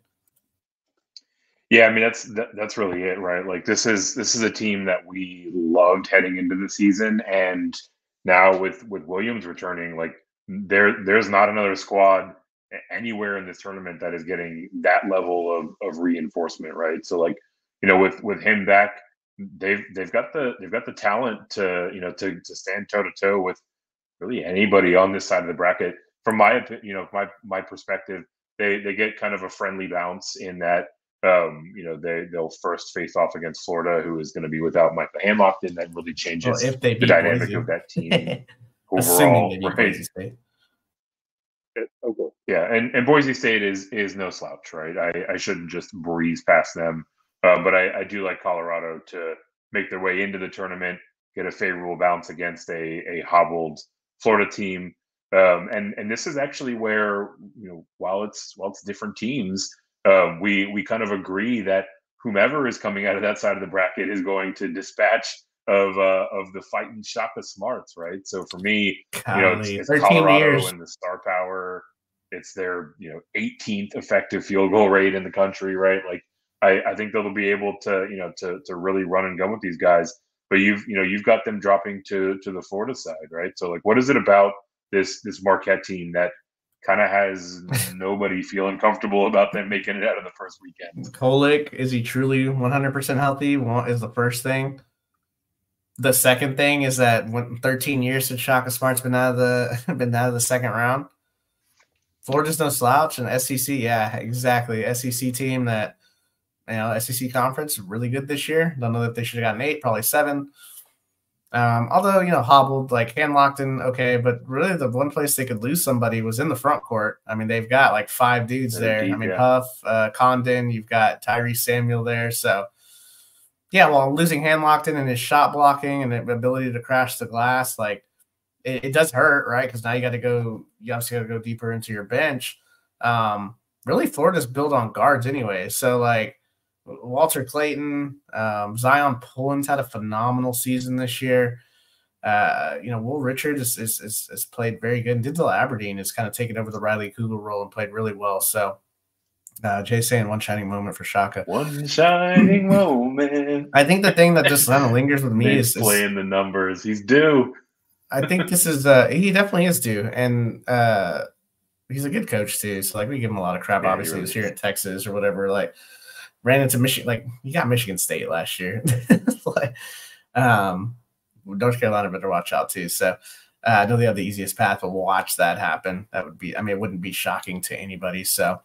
Yeah, I mean that's that, that's really it, right? Like this is this is a team that we loved heading into the season, and now with with Williams returning, like there there's not another squad anywhere in this tournament that is getting that level of, of reinforcement, right? So like, you know, with with him back, they've they've got the they've got the talent to you know to to stand toe to toe with really anybody on this side of the bracket. From my you know my my perspective, they they get kind of a friendly bounce in that um, you know they they'll first face off against Florida, who is going to be without Michael Hamilton. That really changes well, if they the dynamic Boise. of that team overall. right? Okay. Yeah, and, and Boise State is is no slouch, right? I, I shouldn't just breeze past them, uh, but I, I do like Colorado to make their way into the tournament, get a favorable bounce against a a hobbled Florida team, um, and and this is actually where you know while it's while it's different teams, uh, we we kind of agree that whomever is coming out of that side of the bracket is going to dispatch of uh, of the fighting Shaka Smarts, right? So for me, Golly, you know, it's, it's Colorado years. and the star power. It's their you know 18th effective field goal rate in the country, right? Like I, I think they'll be able to you know to to really run and gun with these guys. But you've you know you've got them dropping to to the Florida side, right? So like, what is it about this this Marquette team that kind of has nobody feeling comfortable about them making it out of the first weekend. Kolek, is he truly 100% healthy? Is the first thing the second thing is that when 13 years since Shaka Smart's been out of the been out of the second round. Florida's no slouch, and SEC, yeah, exactly. SEC team that you know, SEC conference really good this year. Don't know that they should have gotten eight, probably seven. Um, although you know, hobbled like Handlogten, okay, but really the one place they could lose somebody was in the front court. I mean, they've got like five dudes They're there. Deep, I mean, yeah. Huff, uh, Condon, you've got Tyrese Samuel there, so yeah, well, losing Handlogten and his shot blocking and the ability to crash the glass, like it, it does hurt, right? Because now you got to go, you obviously got to go deeper into your bench. Um, really, Florida's built on guards anyway. So, like Walter Clayton, um, Zion Pullins had a phenomenal season this year. Uh, you know, Will Richards is, is, is, is played very good. And Denzel Aberdeen has kind of taken over the Riley Kugel role and played really well. So, uh, Jay saying one shining moment for Shaka. One shining moment. I think the thing that just kind of lingers with me is playing the numbers. He's due. I think this is uh he definitely is due, and uh he's a good coach too. So like we give him a lot of crap. Yeah, obviously, really he's here at Texas or whatever. Like ran into Michigan. Like you got Michigan State last year. like um, North Carolina better watch out too. So. Uh, I know they have the easiest path, but watch that happen. That would be, I mean, it wouldn't be shocking to anybody. So,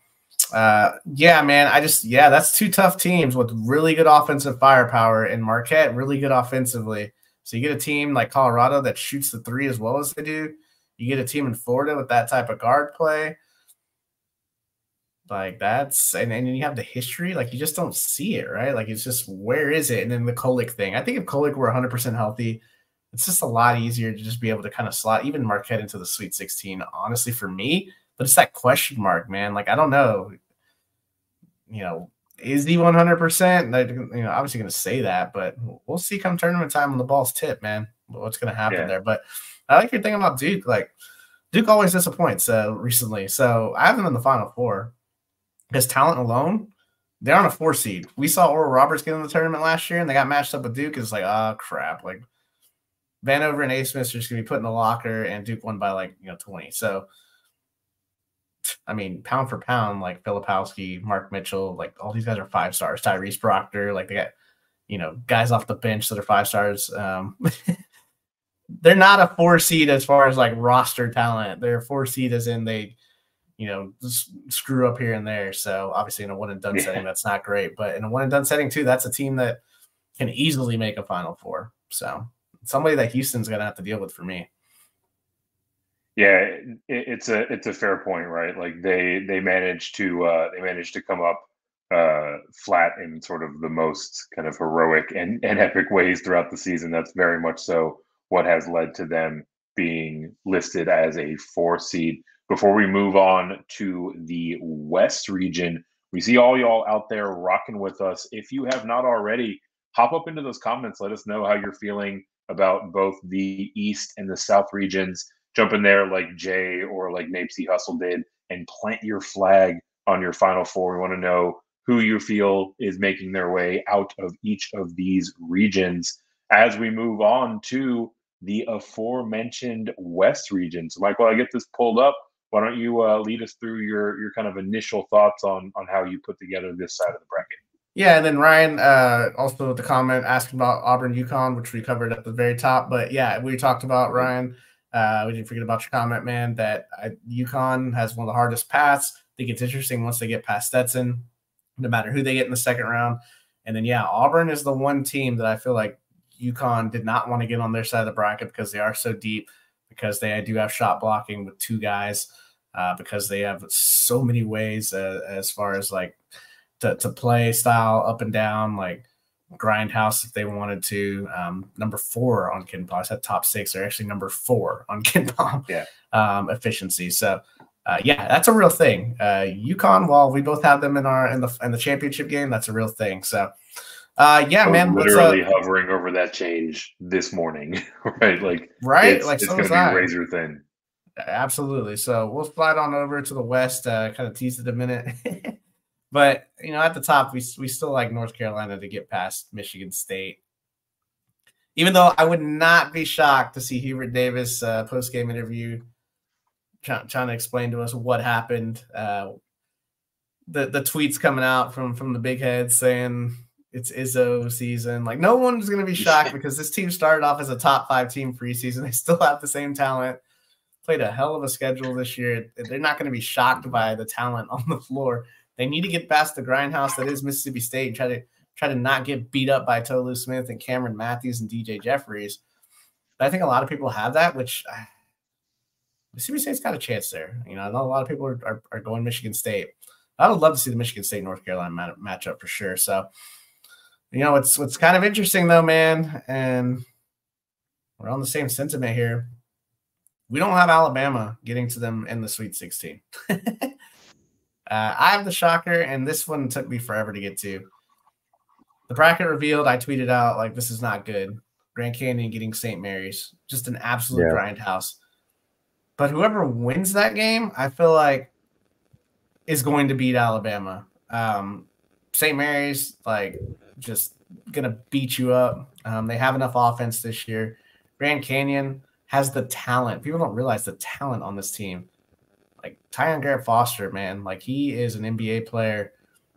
uh, yeah, man, I just yeah, that's two tough teams with really good offensive firepower and Marquette really good offensively. So you get a team like Colorado that shoots the three as well as they do. You get a team in Florida with that type of guard play. Like that's and, and you have the history, like you just don't see it, right? Like it's just where is it? And then the Kolek thing. I think if Kolek were 100 percent healthy, it's just a lot easier to just be able to kind of slot even Marquette into the Sweet 16. Honestly, for me, but it's that question mark, man. Like I don't know, you know, is he 100%? You know, obviously going to say that, but we'll see come tournament time when the ball's tip, man. What's going to happen yeah. there? But I like your thing about Duke. Like Duke always disappoints uh, recently, so I have them in the Final Four. His talent alone, they're on a four seed. We saw Oral Roberts get in the tournament last year, and they got matched up with Duke. It's like, oh crap! Like Vanover and Abmas are just gonna be put in the locker, and Duke won by like you know twenty. So I mean, pound for pound, like Filipowski, Mark Mitchell, like all these guys are five stars. Tyrese Proctor, like they got, you know, guys off the bench that are five stars. Um, they're not a four seed as far as like roster talent. They're a four seed as in they, you know, screw up here and there. So obviously in a one and done yeah. setting, that's not great. But in a one and done setting too, that's a team that can easily make a final four. So somebody that Houston's gonna have to deal with for me. Yeah, it, it's a it's a fair point, right? Like they they managed to uh, they managed to come up uh, flat in sort of the most kind of heroic and, and epic ways throughout the season. That's very much so what has led to them being listed as a four seed. Before we move on to the West region, we see all y'all out there rocking with us. If you have not already, hop up into those comments. Let us know how you're feeling about both the East and the South regions jump in there like Jay or like Napesy Hustle did and plant your flag on your final four. We want to know who you feel is making their way out of each of these regions as we move on to the aforementioned West region. So, while I get this pulled up, why don't you uh, lead us through your your kind of initial thoughts on on how you put together this side of the bracket? Yeah, and then Ryan uh, also the comment asking about Auburn UConn, which we covered at the very top. But yeah, we talked about Ryan uh, we didn't forget about your comment, man, that uh, UConn has one of the hardest paths. I think it's interesting once they get past Stetson, no matter who they get in the second round. And then, yeah, Auburn is the one team that I feel like UConn did not want to get on their side of the bracket because they are so deep, because they do have shot blocking with two guys, uh, because they have so many ways uh, as far as like to, to play style up and down. Like, Grindhouse if they wanted to. Um, number four on KenPom. I said top six. They're actually number four on KenPom yeah. um, efficiency. So uh, yeah, that's a real thing. Uh, UConn, while we both have them in our in the in the championship game, that's a real thing. So uh, yeah, man, literally uh, hovering over that change this morning, right? Like right, it's, like it's so going to be I. razor thin. Absolutely. So we'll slide on over to the west. Uh, kind of tease it a minute. But you know, at the top, we we still like North Carolina to get past Michigan State. Even though I would not be shocked to see Hubert Davis uh, post game interview try, trying to explain to us what happened. Uh, the the tweets coming out from from the big heads saying it's Izzo season. Like no one's going to be shocked because this team started off as a top five team preseason. They still have the same talent. Played a hell of a schedule this year. They're not going to be shocked by the talent on the floor. They need to get past the grindhouse that is Mississippi State and try to try to not get beat up by Tolu Smith and Cameron Matthews and DJ Jeffries. But I think a lot of people have that, which uh, Mississippi State's got a chance there. You know, I know a lot of people are, are, are going Michigan State. I would love to see the Michigan State North Carolina mat- matchup for sure. So, you know, it's what's kind of interesting though, man, and we're on the same sentiment here. We don't have Alabama getting to them in the Sweet 16. Uh, I have the shocker, and this one took me forever to get to. The bracket revealed, I tweeted out, like, this is not good. Grand Canyon getting St. Mary's, just an absolute yeah. grindhouse. But whoever wins that game, I feel like is going to beat Alabama. Um, St. Mary's, like, just gonna beat you up. Um, they have enough offense this year. Grand Canyon has the talent. People don't realize the talent on this team like Tyon Grant-Foster, man, like he is an NBA player.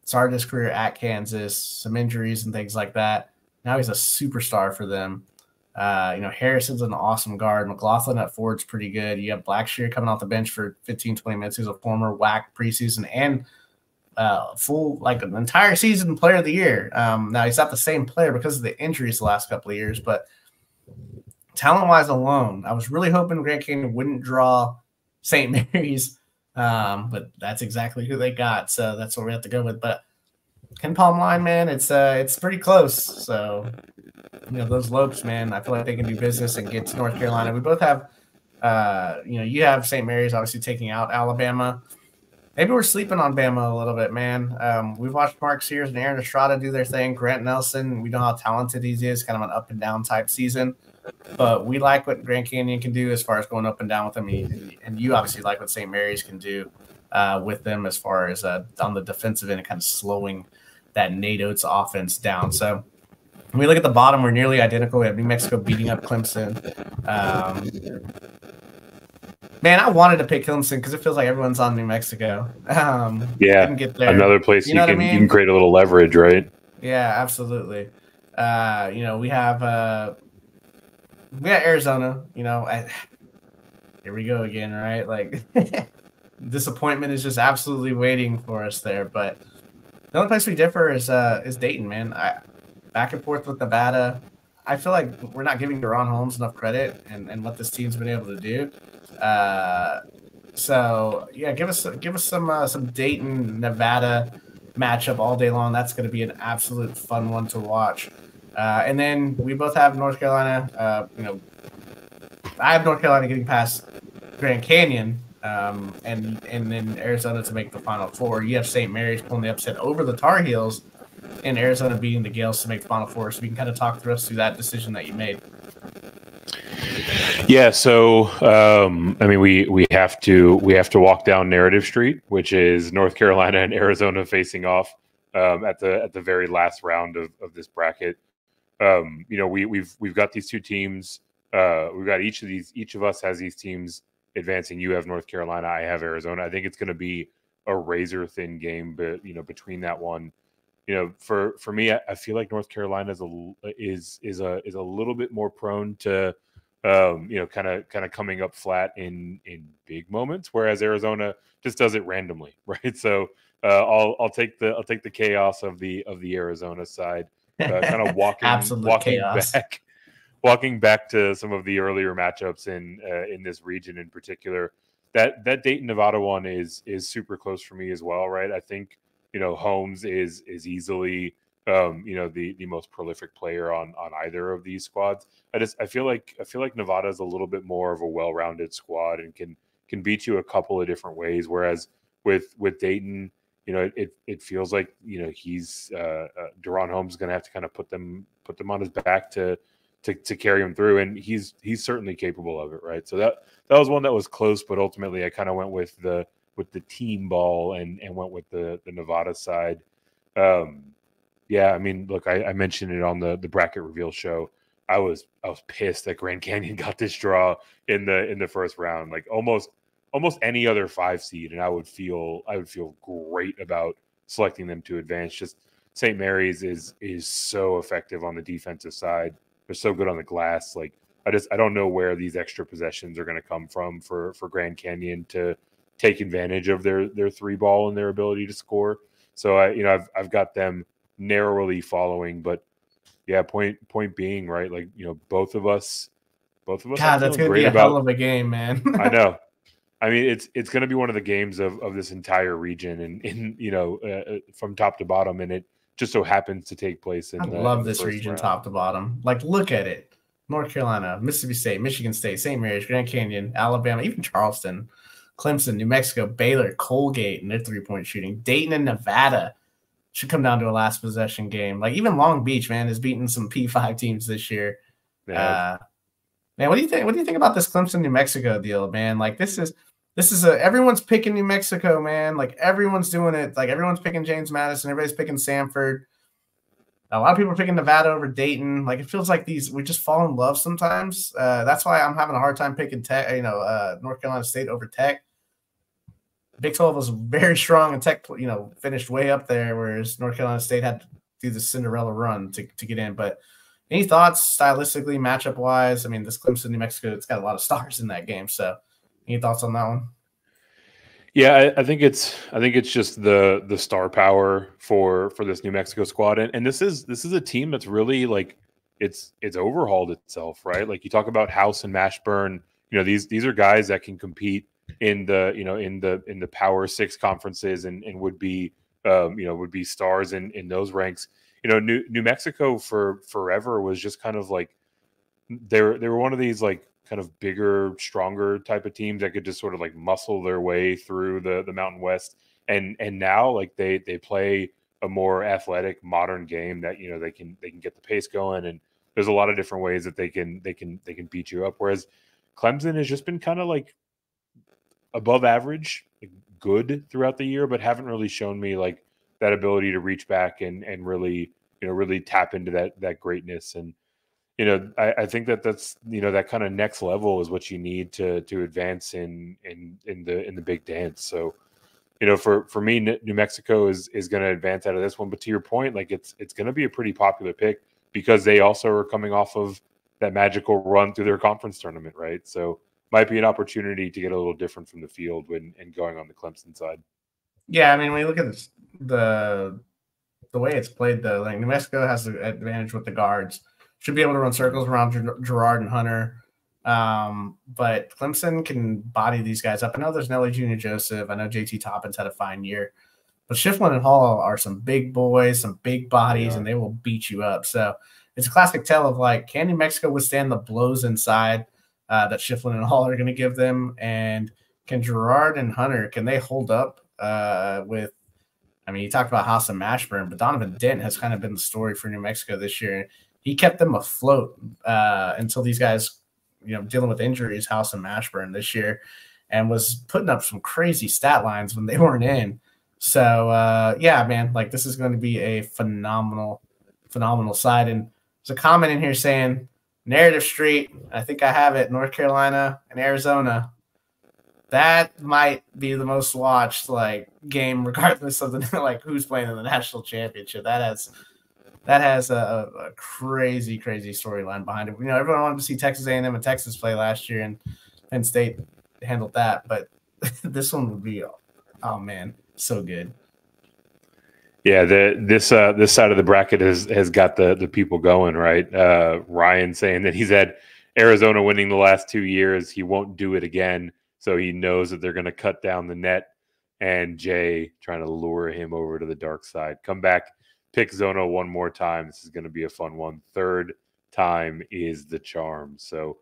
Started his career at Kansas, some injuries and things like that. Now he's a superstar for them. Uh, you know, Harrison's an awesome guard. McGlothan at Ford's pretty good. You have Blackshear coming off the bench for 15, 20 minutes. He's a former WAC preseason and uh, full, like an entire season player of the year. Um, now he's not the same player because of the injuries the last couple of years, but talent wise alone, I was really hoping Grand Canyon wouldn't draw St. Mary's um, but that's exactly who they got, so that's what we have to go with. But KenPom line, man, it's uh, it's pretty close. So you know those Lopes, man, I feel like they can do business and get to North Carolina. We both have, uh, you know, you have St. Mary's obviously taking out Alabama, maybe we're sleeping on Bama a little bit, man. Um, we've watched Mark Sears and Aaron Estrada do their thing. Grant Nelson, we know how talented he is, kind of an up and down type season. But we like what Grand Canyon can do as far as going up and down with them, and you obviously like what St. Mary's can do uh, with them as far as uh, on the defensive end, kind of slowing that Nate Oats offense down. So when we look at the bottom, we're nearly identical. We have New Mexico beating up Clemson. Um, man, I wanted to pick Clemson because it feels like everyone's on New Mexico. Um, yeah, another place you, you know can I mean? you can create a little leverage, right? Yeah, absolutely. Uh, you know, we have uh, we got Arizona. You know, I, here we go again, right? Like disappointment is just absolutely waiting for us there. But the only place we differ is uh, is Dayton, man. I back and forth with Nevada. I feel like we're not giving DaRon Holmes enough credit and, and what this team's been able to do. Uh, so yeah, give us give us some uh, some Dayton Nevada matchup all day long. That's going to be an absolute fun one to watch. Uh, and then we both have North Carolina. Uh, you know, I have North Carolina getting past Grand Canyon, um, and and then Arizona to make the Final Four. You have St. Mary's pulling the upset over the Tar Heels, and Arizona beating the Gaels to make the Final Four. So we can kind of talk the rest through that decision that you made. Yeah, so um, I mean, we we have to we have to walk down Narrative Street, which is North Carolina and Arizona facing off um, at the at the very last round of, of this bracket. Um, you know, we we've we've got these two teams. Uh, we've got each of these. Each of us has these teams advancing. You have North Carolina. I have Arizona. I think it's going to be a razor thin game, but you know, between that one, you know, for for me, I, I feel like North Carolina is a is is a is a little bit more prone to um, you know, kind of kind of coming up flat in in big moments, whereas Arizona just does it randomly, right? So uh, I'll I'll take the I'll take the chaos of the of the Arizona side, uh, kind of walking walking chaos. back, walking back to some of the earlier matchups in uh, in this region in particular. That that Dayton Nevada one is is super close for me as well, right? I think you know Holmes is is easily um, you know, the the most prolific player on on either of these squads. I just I feel like I feel like Nevada is a little bit more of a well-rounded squad and can can beat you a couple of different ways. Whereas with with Dayton, you know, it it feels like you know he's uh, uh DaRon Holmes is going to have to kind of put them put them on his back to to to carry him through, and he's he's certainly capable of it, right? So that that was one that was close, but ultimately I kind of went with the with the team ball and and went with the the Nevada side. Um, yeah, I mean, look, I, I, mentioned it on the the bracket reveal show. I was I was pissed that Grand Canyon got this draw in the in the first round. Like almost almost any other five seed, and I would feel I would feel great about selecting them to advance. Just St. Mary's is is so effective on the defensive side. They're so good on the glass. Like I just I don't know where these extra possessions are going to come from for for Grand Canyon to take advantage of their their three ball and their ability to score. So I you know I've I've got them narrowly following, but yeah, point point being, right? Like you know, both of us, both of us. God, that's gonna be a about, hell of a game, man. I know. I mean, it's it's going to be one of the games of, of this entire region, and in you know, uh, uh, from top to bottom, and it just so happens to take place in. I the, love this region, round. top to bottom. Like, look at it: North Carolina, Mississippi State, Michigan State, St. Mary's, Grand Canyon, Alabama, even Charleston, Clemson, New Mexico, Baylor, Colgate, and their three point shooting, Dayton and Nevada should come down to a last possession game. Like even Long Beach, man, has beaten some P5 teams this year. Yeah. Uh, man, what do you think? What do you think about this Clemson New Mexico deal, man? Like this is this is a everyone's picking New Mexico, man. Like everyone's doing it. Like everyone's picking James Madison. Everybody's picking Samford. A lot of people are picking Nevada over Dayton. Like it feels like these we just fall in love sometimes. Uh, that's why I'm having a hard time picking Tech. You know, uh, North Carolina State over Tech. Big 12 was very strong and Tech, you know, finished way up there, whereas North Carolina State had to do the Cinderella run to, to get in. But any thoughts stylistically, matchup wise? I mean, this Clemson, New Mexico, it's got a lot of stars in that game. So, any thoughts on that one? Yeah, I, I, think it's I think it's just the the star power for for this New Mexico squad, and, and this is this is a team that's really like it's it's overhauled itself, right? Like you talk about House and Mashburn, you know these these are guys that can compete in the you know in the in the Power Six conferences and and would be um, you know would be stars in in those ranks. You know, New New Mexico for forever was just kind of like they're they were one of these like kind of bigger, stronger type of teams that could just sort of like muscle their way through the the Mountain West. and and now like they they play a more athletic, modern game that you know they can they can get the pace going, and there's a lot of different ways that they can they can they can beat you up. Whereas Clemson has just been kind of like above average, good throughout the year, but haven't really shown me like that ability to reach back and and really you know really tap into that that greatness. And you know I, I think that that's you know that kind of next level is what you need to to advance in in in the in the big dance. So you know for for me new mexico is is going to advance out of this one. But to your point like it's it's going to be a pretty popular pick because they also are coming off of that magical run through their conference tournament right? So might be an opportunity to get a little different from the field when and going on the clemson side yeah, I mean, when you look at this, the the way it's played, though, like New Mexico has the advantage with the guards. Should be able to run circles around Girard and Hunter. Um, but Clemson can body these guys up. I know there's Nelly Jr. Joseph. I know JT Toppins had a fine year. But Schieffelin and Hall are some big boys, some big bodies, yeah. and they will beat you up. So it's a classic tale of like, can New Mexico withstand the blows inside uh, that Schieffelin and Hall are going to give them? And can Girard and Hunter, can they hold up uh, with, I mean, you talked about House and Mashburn, but Donovan Dent has kind of been the story for New Mexico this year. He kept them afloat uh, until these guys, you know, dealing with injuries, House and Mashburn this year, and was putting up some crazy stat lines when they weren't in. So uh, yeah, man, like this is going to be a phenomenal, phenomenal side. And there's a comment in here saying Narrative Street. I think I have it. North Carolina and Arizona that might be the most watched like game, regardless of the like who's playing in the national championship. That has that has a, a crazy, crazy storyline behind it. You know, everyone wanted to see Texas A&M and Texas play last year, and Penn State handled that. But this one would be, oh man, so good. Yeah, the this uh this side of the bracket has has got the the people going right. Uh Ryan saying that he's had Arizona winning the last two years. He won't do it again. So he knows that they're going to cut down the net. And Jay trying to lure him over to the dark side. Come back, pick Zona one more time. This is going to be a fun one. Third time is the charm. So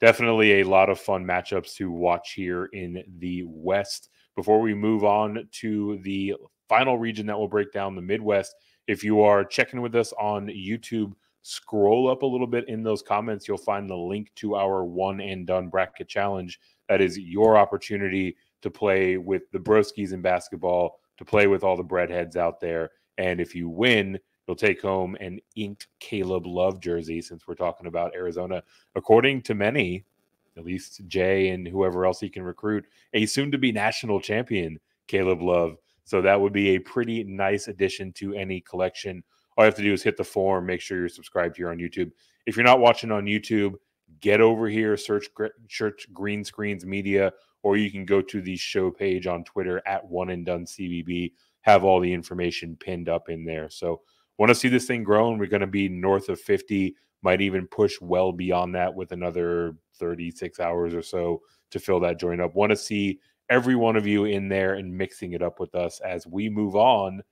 definitely a lot of fun matchups to watch here in the West. Before we move on to the final region that will break down the Midwest, if you are checking with us on YouTube, scroll up a little bit in those comments. You'll find the link to our Won and Done bracket challenge that is your opportunity to play with the Broskis in basketball, to play with all the breadheads out there. And if you win, you'll take home an inked Caleb Love jersey since we're talking about Arizona. According to many, at least Jay and whoever else he can recruit, a soon to be national champion, Caleb Love. So that would be a pretty nice addition to any collection. All you have to do is hit the form, make sure you're subscribed here on YouTube. If you're not watching on YouTube, get over here, search search Green Screens Media, or you can go to the show page on Twitter at Won and Done CBB. Have all the information pinned up in there. So want to see this thing grow, we're going to be north of 50. Might even push well beyond that with another 36 hours or so to fill that joint up. Want to see every one of you in there and mixing it up with us as we move on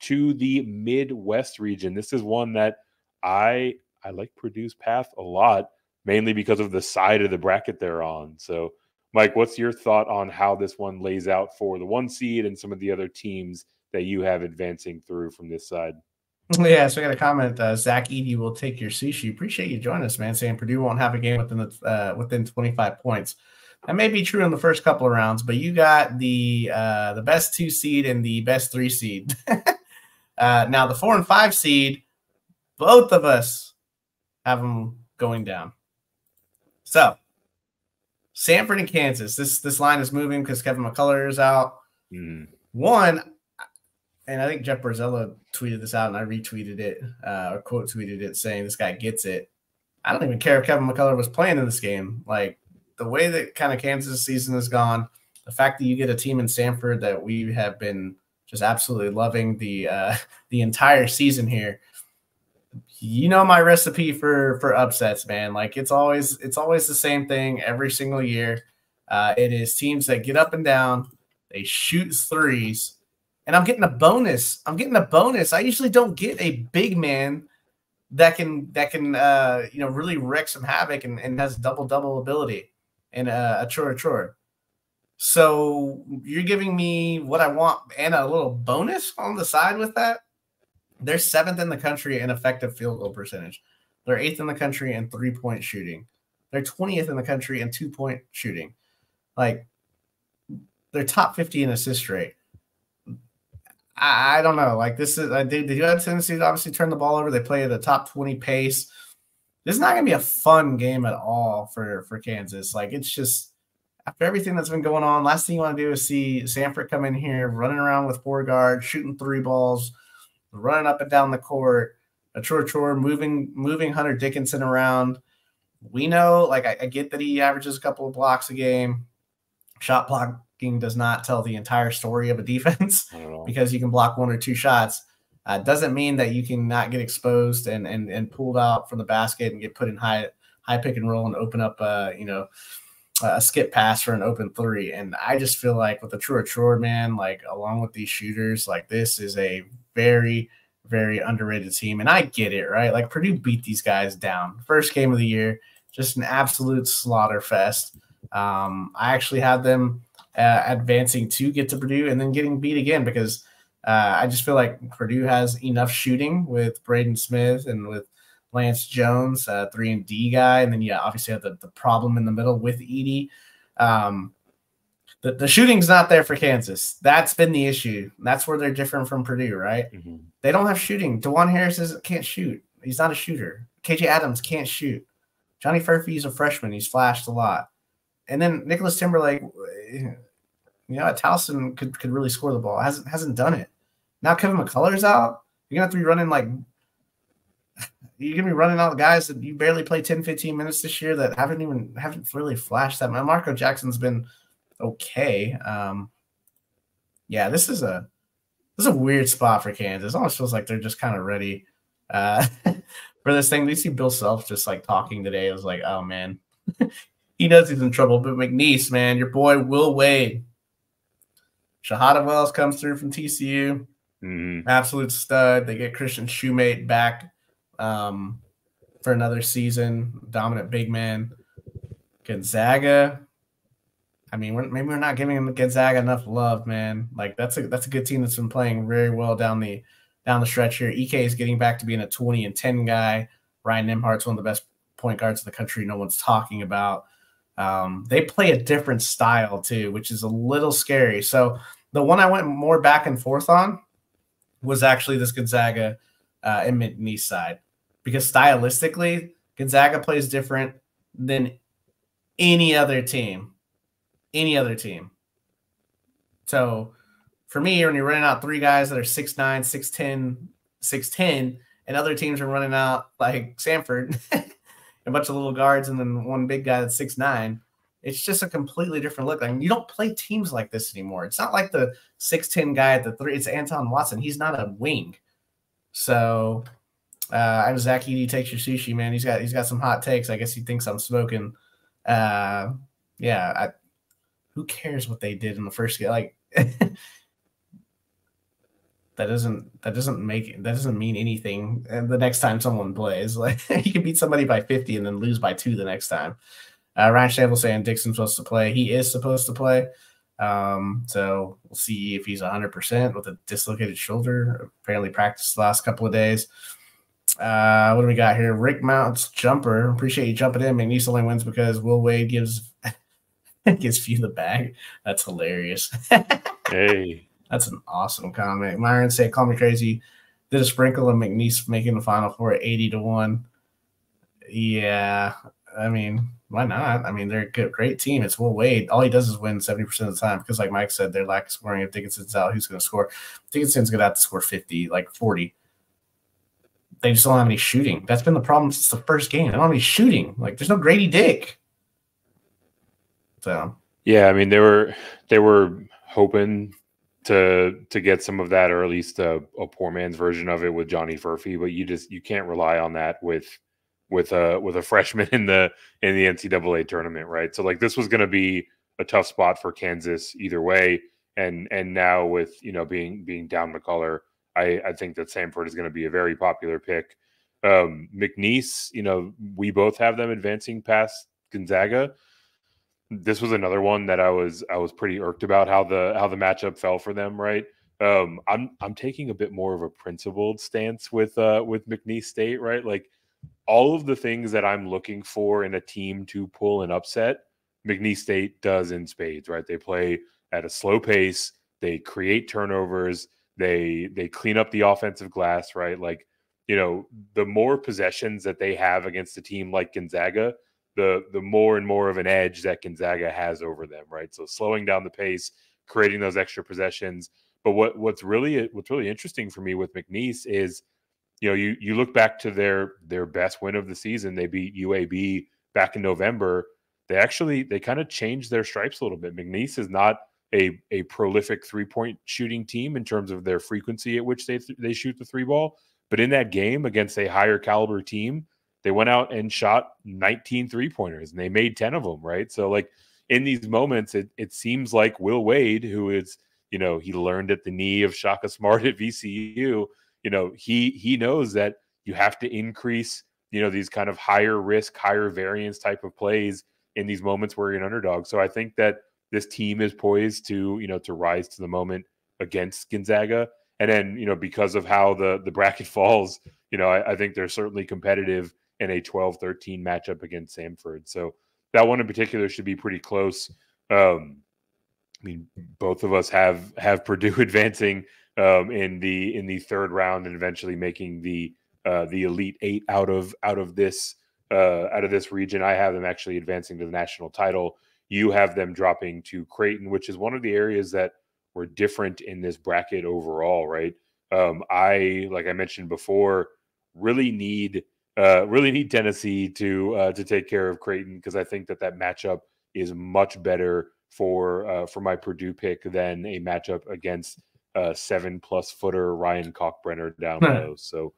to the Midwest region. This is one that I I like Purdue's path a lot mainly because of the side of the bracket they're on. So, Mike, what's your thought on how this one lays out for the one seed and some of the other teams that you have advancing through from this side? Yeah, so I got a comment. Uh, Zach Edey will take your sushi. Appreciate you joining us, man. Saying Purdue won't have a game within the uh, within 25 points. That may be true in the first couple of rounds, but you got the uh, the best two seed and the best three seed. uh, now the four and five seed, both of us have them going down. So, Samford and Kansas. This this line is moving because Kevin McCullar is out. Mm. One, and I think Jeff Borzello tweeted this out, and I retweeted it uh, or quote tweeted it, saying this guy gets it. I don't even care if Kevin McCullar was playing in this game. Like the way that kind of Kansas season has gone, the fact that you get a team in Samford that we have been just absolutely loving the uh, the entire season here you know my recipe for for upsets, man. Like it's always it's always the same thing every single year. Uh, it is teams that get up and down, they shoot threes, and I'm getting a bonus. I'm getting a bonus. I usually don't get a big man that can that can uh, you know really wreak some havoc and, and has double double ability and uh, Achor Achor. So you're giving me what I want and a little bonus on the side with that. They're seventh in the country in effective field goal percentage. They're eighth in the country in three point shooting. They're 20th in the country in two point shooting. Like they're top 50 in assist rate. I, I don't know. Like this is I did, they do have tendency to obviously turn the ball over. They play at a top 20 pace. This is not gonna be a fun game at all for for Kansas. Like it's just after everything that's been going on, last thing you want to do is see Samford come in here running around with four guard, shooting three balls, running up and down the court, Achor Achor, moving moving Hunter Dickinson around. We know, like I, I get that he averages a couple of blocks a game. Shot blocking does not tell the entire story of a defense because you can block one or two shots. Uh, doesn't mean that you can not get exposed and and and pulled out from the basket and get put in high high pick and roll and open up uh, you know a skip pass for an open three. And I just feel like with the True True man, like along with these shooters, like this is a very, very underrated team. And I get it, right? Like Purdue beat these guys down. First game of the year, just an absolute slaughter fest. Um, I actually had them uh, advancing to get to Purdue and then getting beat again because uh, I just feel like Purdue has enough shooting with Braden Smith and with Lance Jones, uh, three and D guy, and then yeah, obviously have the, the problem in the middle with Edey. Um, the, the shooting's not there for Kansas. That's been the issue. That's where they're different from Purdue, right? Mm-hmm. They don't have shooting. Dajuan Harris is, can't shoot. He's not a shooter. KJ Adams can't shoot. Johnny Furphy's a freshman. He's flashed a lot. And then Nicholas Timberlake, you know, at Towson could, could really score the ball. Hasn't hasn't done it. Now Kevin McCullar's out. You're gonna have to be running like you're gonna be running out guys that you barely play 10, 15 minutes this year that haven't even haven't really flashed that. Marco Jackson's been okay. Um, yeah, this is a this is a weird spot for Kansas. It almost feels like they're just kind of ready uh, for this thing. We see Bill Self just like talking today. It was like, oh man, he knows he's in trouble. But McNeese, man, your boy Will Wade, Shahada Wells comes through from TCU, mm-hmm. absolute stud. They get Christian Shumate back um, for another season. Dominant big man. Gonzaga. I mean, we're, maybe we're not giving Gonzaga enough love, man. Like that's a that's a good team that's been playing very well down the down the stretch here. Ek is getting back to being a 20 and 10 guy. Ryan Nembhard's one of the best point guards in the country. No one's talking about. Um, they play a different style too, which is a little scary. So the one I went more back and forth on was actually this Gonzaga uh, and McNeese side because stylistically, Gonzaga plays different than any other team. Any other team. So for me, when you're running out three guys that are 6'9, 6'10, 6'10, and other teams are running out like Samford, a bunch of little guards, and then one big guy that's 6'9, it's just a completely different look. I mean, you don't play teams like this anymore. It's not like the 6'10 guy at the three, it's Anton Watson. He's not a wing. So uh, I'm Zach Edey takes your sushi, man. He's got he's got some hot takes. I guess he thinks I'm smoking. Uh, yeah, I, who cares what they did in the first game? Like that doesn't that doesn't make that doesn't mean anything. And the next time someone plays, like you can beat somebody by 50 and then lose by two the next time. Uh, Ryan saying Dixon's supposed to play. He is supposed to play. Um, so we'll see if he's 100% with a dislocated shoulder. Apparently, practiced the last couple of days. Uh, what do we got here? Rick Mounts jumper. Appreciate you jumping in. McNeese only wins because Will Wade gives gives Few the bag. That's hilarious. hey, that's an awesome comment. Myron say, "Call me crazy." Did a sprinkle of McNeese making the final four at eighty to one. Yeah, I mean, why not? I mean, they're a good, great team. It's Will Wade. All he does is win 70% of the time because, like Mike said, they're lack of scoring. If Dickinson's out, who's going to score? Dickinson's going to have to score 50, like 40 they just don't have any shooting. That's been the problem since the first game. They don't have any shooting. Like there's no Grady Dick. So yeah, I mean they were they were hoping to to get some of that, or at least a, a poor man's version of it with Johnny Furphy, but you just you can't rely on that with with a with a freshman in the in the NCAA tournament, right? So like this was going to be a tough spot for Kansas either way, and and now with you know being being down McCullar I, I think that Samford is going to be a very popular pick. Um, McNeese, you know, we both have them advancing past Gonzaga. this was another one that I was I was pretty irked about how the how the matchup fell for them. Right, um, I'm I'm taking a bit more of a principled stance with uh, with McNeese State. Right, like all of the things that I'm looking for in a team to pull an upset, McNeese State does in spades. Right, they play at a slow pace. They create turnovers. They they clean up the offensive glass. Right, like you know the more possessions that they have against a team like Gonzaga the the more and more of an edge that Gonzaga has over them, right? So slowing down the pace, creating those extra possessions. But what what's really what's really interesting for me with McNeese is, you know, you you look back to their their best win of the season. They beat UAB back in November. They actually they kind of changed their stripes a little bit. McNeese is not a a prolific three point shooting team in terms of their frequency at which they they shoot the three ball. But in that game against a higher caliber team, they went out and shot 19 three pointers and they made 10 of them, right? So, like in these moments, it, it seems like Will Wade, who is, you know, he learned at the knee of Shaka Smart at VCU, you know, he he knows that you have to increase, you know, these kind of higher risk, higher variance type of plays in these moments where you're an underdog. So I think that this team is poised to, you know, to rise to the moment against Gonzaga. And then, you know, because of how the the bracket falls, you know, I, I think they're certainly competitive in a 12 13 matchup against Samford. So that one in particular should be pretty close. Um, I mean, both of us have have Purdue advancing um, in the in the third round and eventually making the uh, the elite eight out of out of this uh, out of this region. I have them actually advancing to the national title. You have them dropping to Creighton, which is one of the areas that were different in this bracket overall, right? Um, I, like I mentioned before, really need uh, really need Tennessee to uh, to take care of Creighton because I think that that matchup is much better for uh, for my Purdue pick than a matchup against uh, seven plus footer Ryan Kalkbrenner down low. So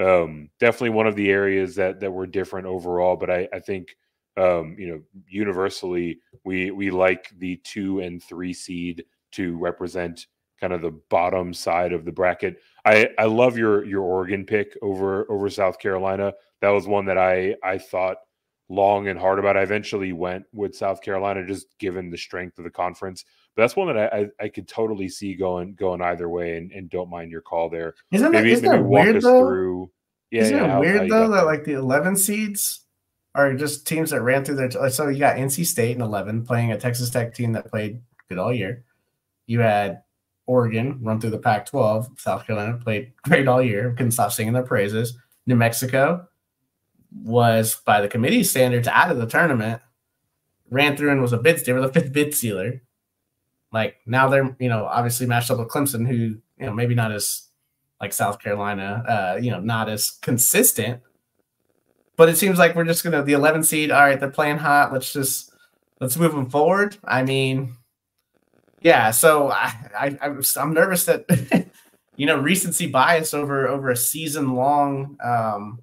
um, definitely one of the areas that that were different overall. But I, I think um, you know universally we we like the two and three seed to represent kind of the bottom side of the bracket. I I love your your Oregon pick over over South Carolina. That was one that I I thought long and hard about. I eventually went with South Carolina just given the strength of the conference. That's one that I I, I could totally see going going either way and, and don't mind your call there. Isn't maybe, that, isn't maybe that walk weird us though? through. Yeah, isn't yeah, it how- how weird you though that like the 11 seeds are just teams that ran through their like, so you got NC State in 11 playing a Texas Tech team that played good all year. You had Oregon run through the Pac-12. South Carolina played great all year. Couldn't stop singing their praises. New Mexico was by the committee standards out of the tournament. Ran through and was a bid. They were the fifth bid sealer. Like now they're you know obviously matched up with Clemson, who you know maybe not as like South Carolina, uh, you know, not as consistent. But it seems like we're just gonna the 11 seed. All right, they're playing hot. Let's just let's move them forward. I mean, yeah. So I, I I'm, nervous that you know recency bias over over a season long. Um,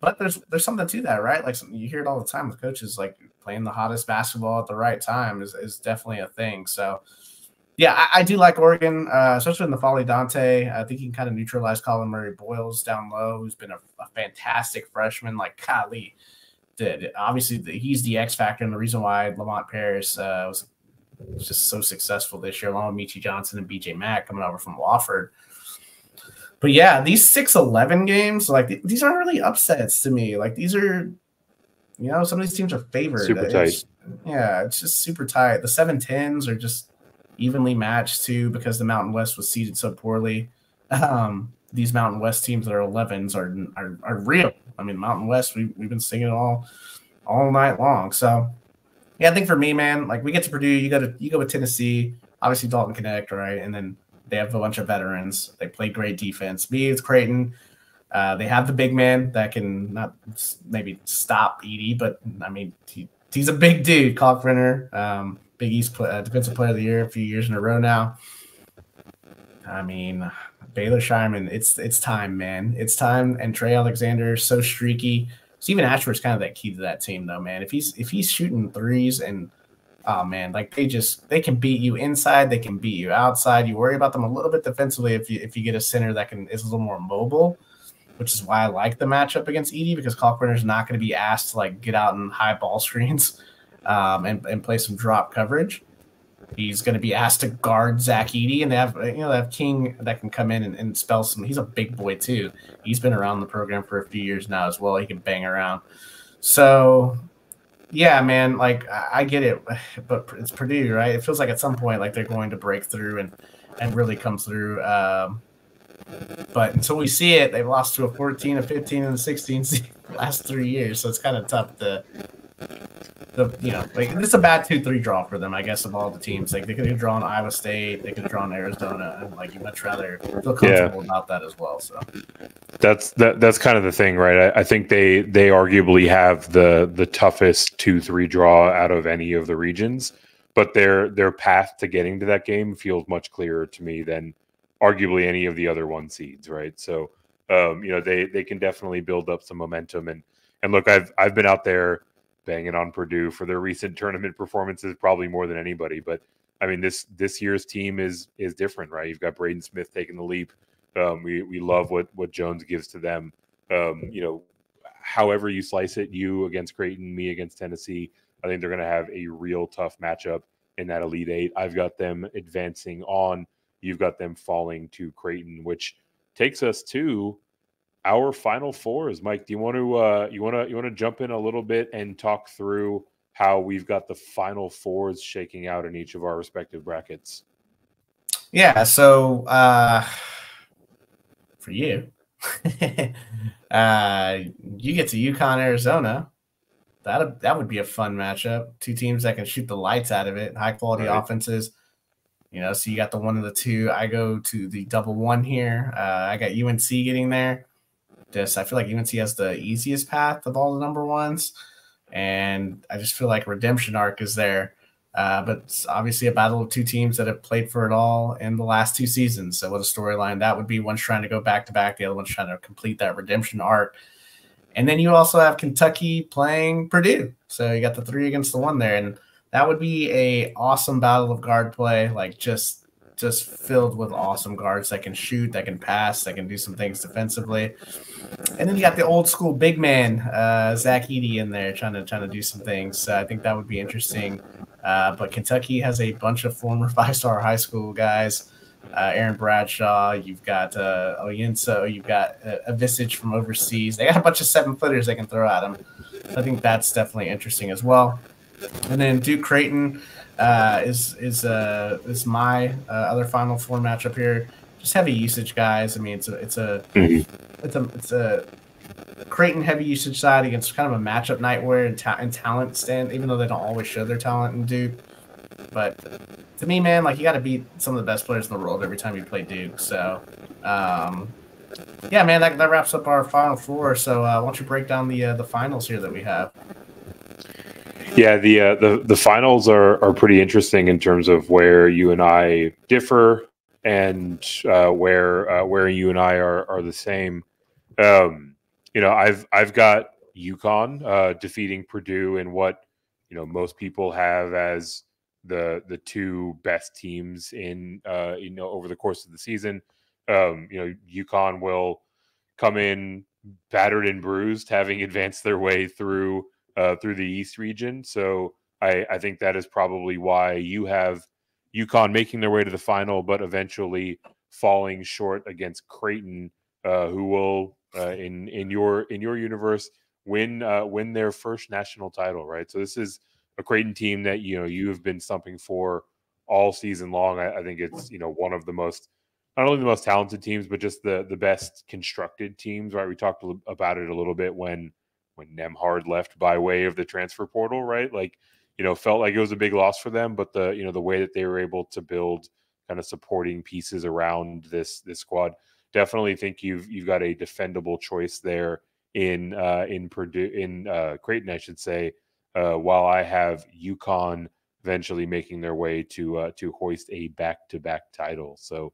but there's there's something to that, right? Like you hear it all the time with coaches, like playing the hottest basketball at the right time is is definitely a thing. So yeah, I, I do like Oregon, uh, especially in the N'Faly Dante. I think he can kind of neutralize Collin Murray-Boyles down low, who's been a, a fantastic freshman. Like, golly, did obviously the, he's the X factor and the reason why Lamont Paris uh, was, just so successful this year, along with Meechie Johnson and BJ Mack coming over from Wofford. But yeah, these 6 11 games, like th- these aren't really upsets to me. Like, these are, you know, some of these teams are favored. Super It's- Yeah, it's just super tight. The seven tens are just evenly matched too because the Mountain West was seeded so poorly. Um, these Mountain West teams that are 11s are, are are real. I mean, Mountain West, we, we've been singing it all all night long. So, yeah, I think for me, man, like we get to Purdue, you go to you go with Tennessee, obviously Dalton Knecht, right? And then they have a bunch of veterans. They play great defense. Me, it's Creighton. Uh, they have the big man that can not maybe stop Edey, but I mean, he, he's a big dude, Kalkbrenner. Um, Big East play, uh, Defensive Player of the Year a few years in a row now. I mean, Baylor Scheierman, it's it's time, man. It's time. And Trey Alexander is so streaky. Steven Ashworth's kind of that key to that team, though, man. If he's if he's shooting threes and oh man, like they just they can beat you inside, they can beat you outside. You worry about them a little bit defensively if you if you get a center that can is a little more mobile, which is why I like the matchup against Edey because Kalkbrenner's not going to be asked to like get out and high ball screens um, and, and play some drop coverage. He's going to be asked to guard Zach Edey, and they have you know they have King that can come in and, and spell some. He's a big boy too. He's been around the program for a few years now as well. He can bang around. So, yeah, man, like I, I get it, but it's Purdue, right? It feels like at some point like they're going to break through and and really come through. Um, but until we see it, they've lost to a 14, a 15, and a 16 last three years. So it's kind of tough to the you know like it's a bad two three draw for them I guess of all the teams like they could have drawn Iowa State they could have drawn Arizona and like you much rather feel comfortable yeah. about that as well so that's that that's kind of the thing right I, I, think they they arguably have the the toughest two three draw out of any of the regions but their their path to getting to that game feels much clearer to me than arguably any of the other one seeds right so um you know they they can definitely build up some momentum and and look I've I've been out there banging on Purdue for their recent tournament performances, probably more than anybody. But I mean, this this year's team is is different, right? You've got Braden Smith taking the leap. Um, we we love what what Jones gives to them. Um, you know, however you slice it, you against Creighton, me against Tennessee. I think they're going to have a real tough matchup in that Elite Eight. I've got them advancing on. You've got them falling to Creighton, which takes us to our final fours. Mike, do you want to uh, you want to you want to jump in a little bit and talk through how we've got the final fours shaking out in each of our respective brackets? Yeah. So uh, for you, uh, you get to UConn, Arizona. That that would be a fun matchup. Two teams that can shoot the lights out of it, high quality right. offenses. You know, so you got the one of the two. I go to the double one here. Uh, I got UNC getting there this. I feel like UNC has the easiest path of all the number ones, and I just feel like redemption arc is there. Uh, but it's obviously a battle of two teams that have played for it all in the last two seasons. So what a storyline that would be. One's trying to go back to back, the other one's trying to complete that redemption arc. And then you also have Kentucky playing Purdue. So you got the three against the one there. And that would be a awesome battle of guard play. Like just just filled with awesome guards that can shoot, that can pass, that can do some things defensively. And then you got the old school big man, uh, Zach Edey, in there trying to trying to do some things. So I think that would be interesting. Uh, but Kentucky has a bunch of former five star high school guys. Uh, Aaron Bradshaw, you've got uh, Onyenso, you've got uh, a Visage from overseas. They got a bunch of seven footers they can throw at them. I think that's definitely interesting as well. And then Duke Creighton, uh, is is uh is my uh, other Final Four matchup here. Just heavy usage, guys. I mean, it's a it's a mm-hmm. it's a it's a Creighton heavy usage side against kind of a matchup night where and, ta- and talent stand, even though they don't always show their talent in Duke. But to me, man, like you got to beat some of the best players in the world every time you play Duke. So, um, yeah, man, that, that wraps up our final four. So, uh, why don't you break down the uh, the finals here that we have? Yeah, the uh, the the finals are are pretty interesting in terms of where you and I differ and uh, where uh, where you and I are are the same. Um, you know, I've I've got UConn uh, defeating Purdue in what you know most people have as the the two best teams in uh, you know over the course of the season. Um, you know, UConn will come in battered and bruised, having advanced their way through uh, through the East region. So I, I think that is probably why you have UConn making their way to the final, but eventually falling short against Creighton, uh, who will uh, in in your in your universe win uh, win their first national title. Right. So this is a Creighton team that you know you have been stumping for all season long. I, I think it's you know one of the most not only the most talented teams, but just the the best constructed teams. Right. We talked about it a little bit when when Nembhard left by way of the transfer portal, right? Like, you know, felt like it was a big loss for them, but the you know the way that they were able to build kind of supporting pieces around this this squad, definitely think you've you've got a defendable choice there in uh, in Purdue in uh, Creighton, I should say. Uh, while I have UConn eventually making their way to uh, to hoist a back to back title, so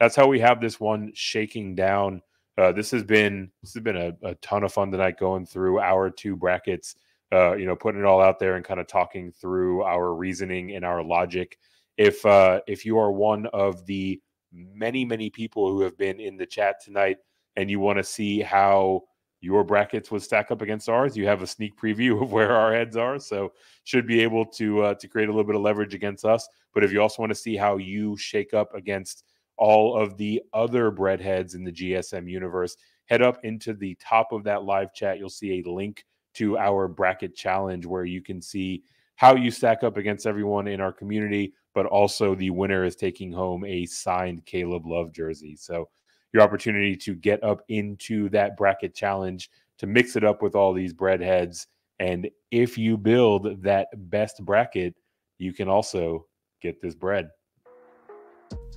that's how we have this one shaking down. Uh, this has been this has been a, a, ton of fun tonight going through our two brackets. Uh, you know, putting it all out there and kind of talking through our reasoning and our logic. If uh, if you are one of the many many people who have been in the chat tonight and you want to see how your brackets would stack up against ours. You have a sneak preview of where our heads are, so should be able to uh, to create a little bit of leverage against us. But if you also want to see how you shake up against all of the other breadheads in the GSM universe, head up into the top of that live chat. You'll see a link to our bracket challenge where you can see how you stack up against everyone in our community, but also the winner is taking home a signed Caleb Love jersey. So your opportunity to get up into that bracket challenge to mix it up with all these breadheads. And if you build that best bracket, you can also get this bread.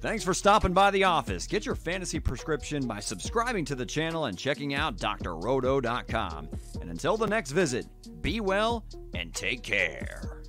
Thanks for stopping by the office. Get your fantasy prescription by subscribing to the channel and checking out drroto.com. And until the next visit, be well and take care.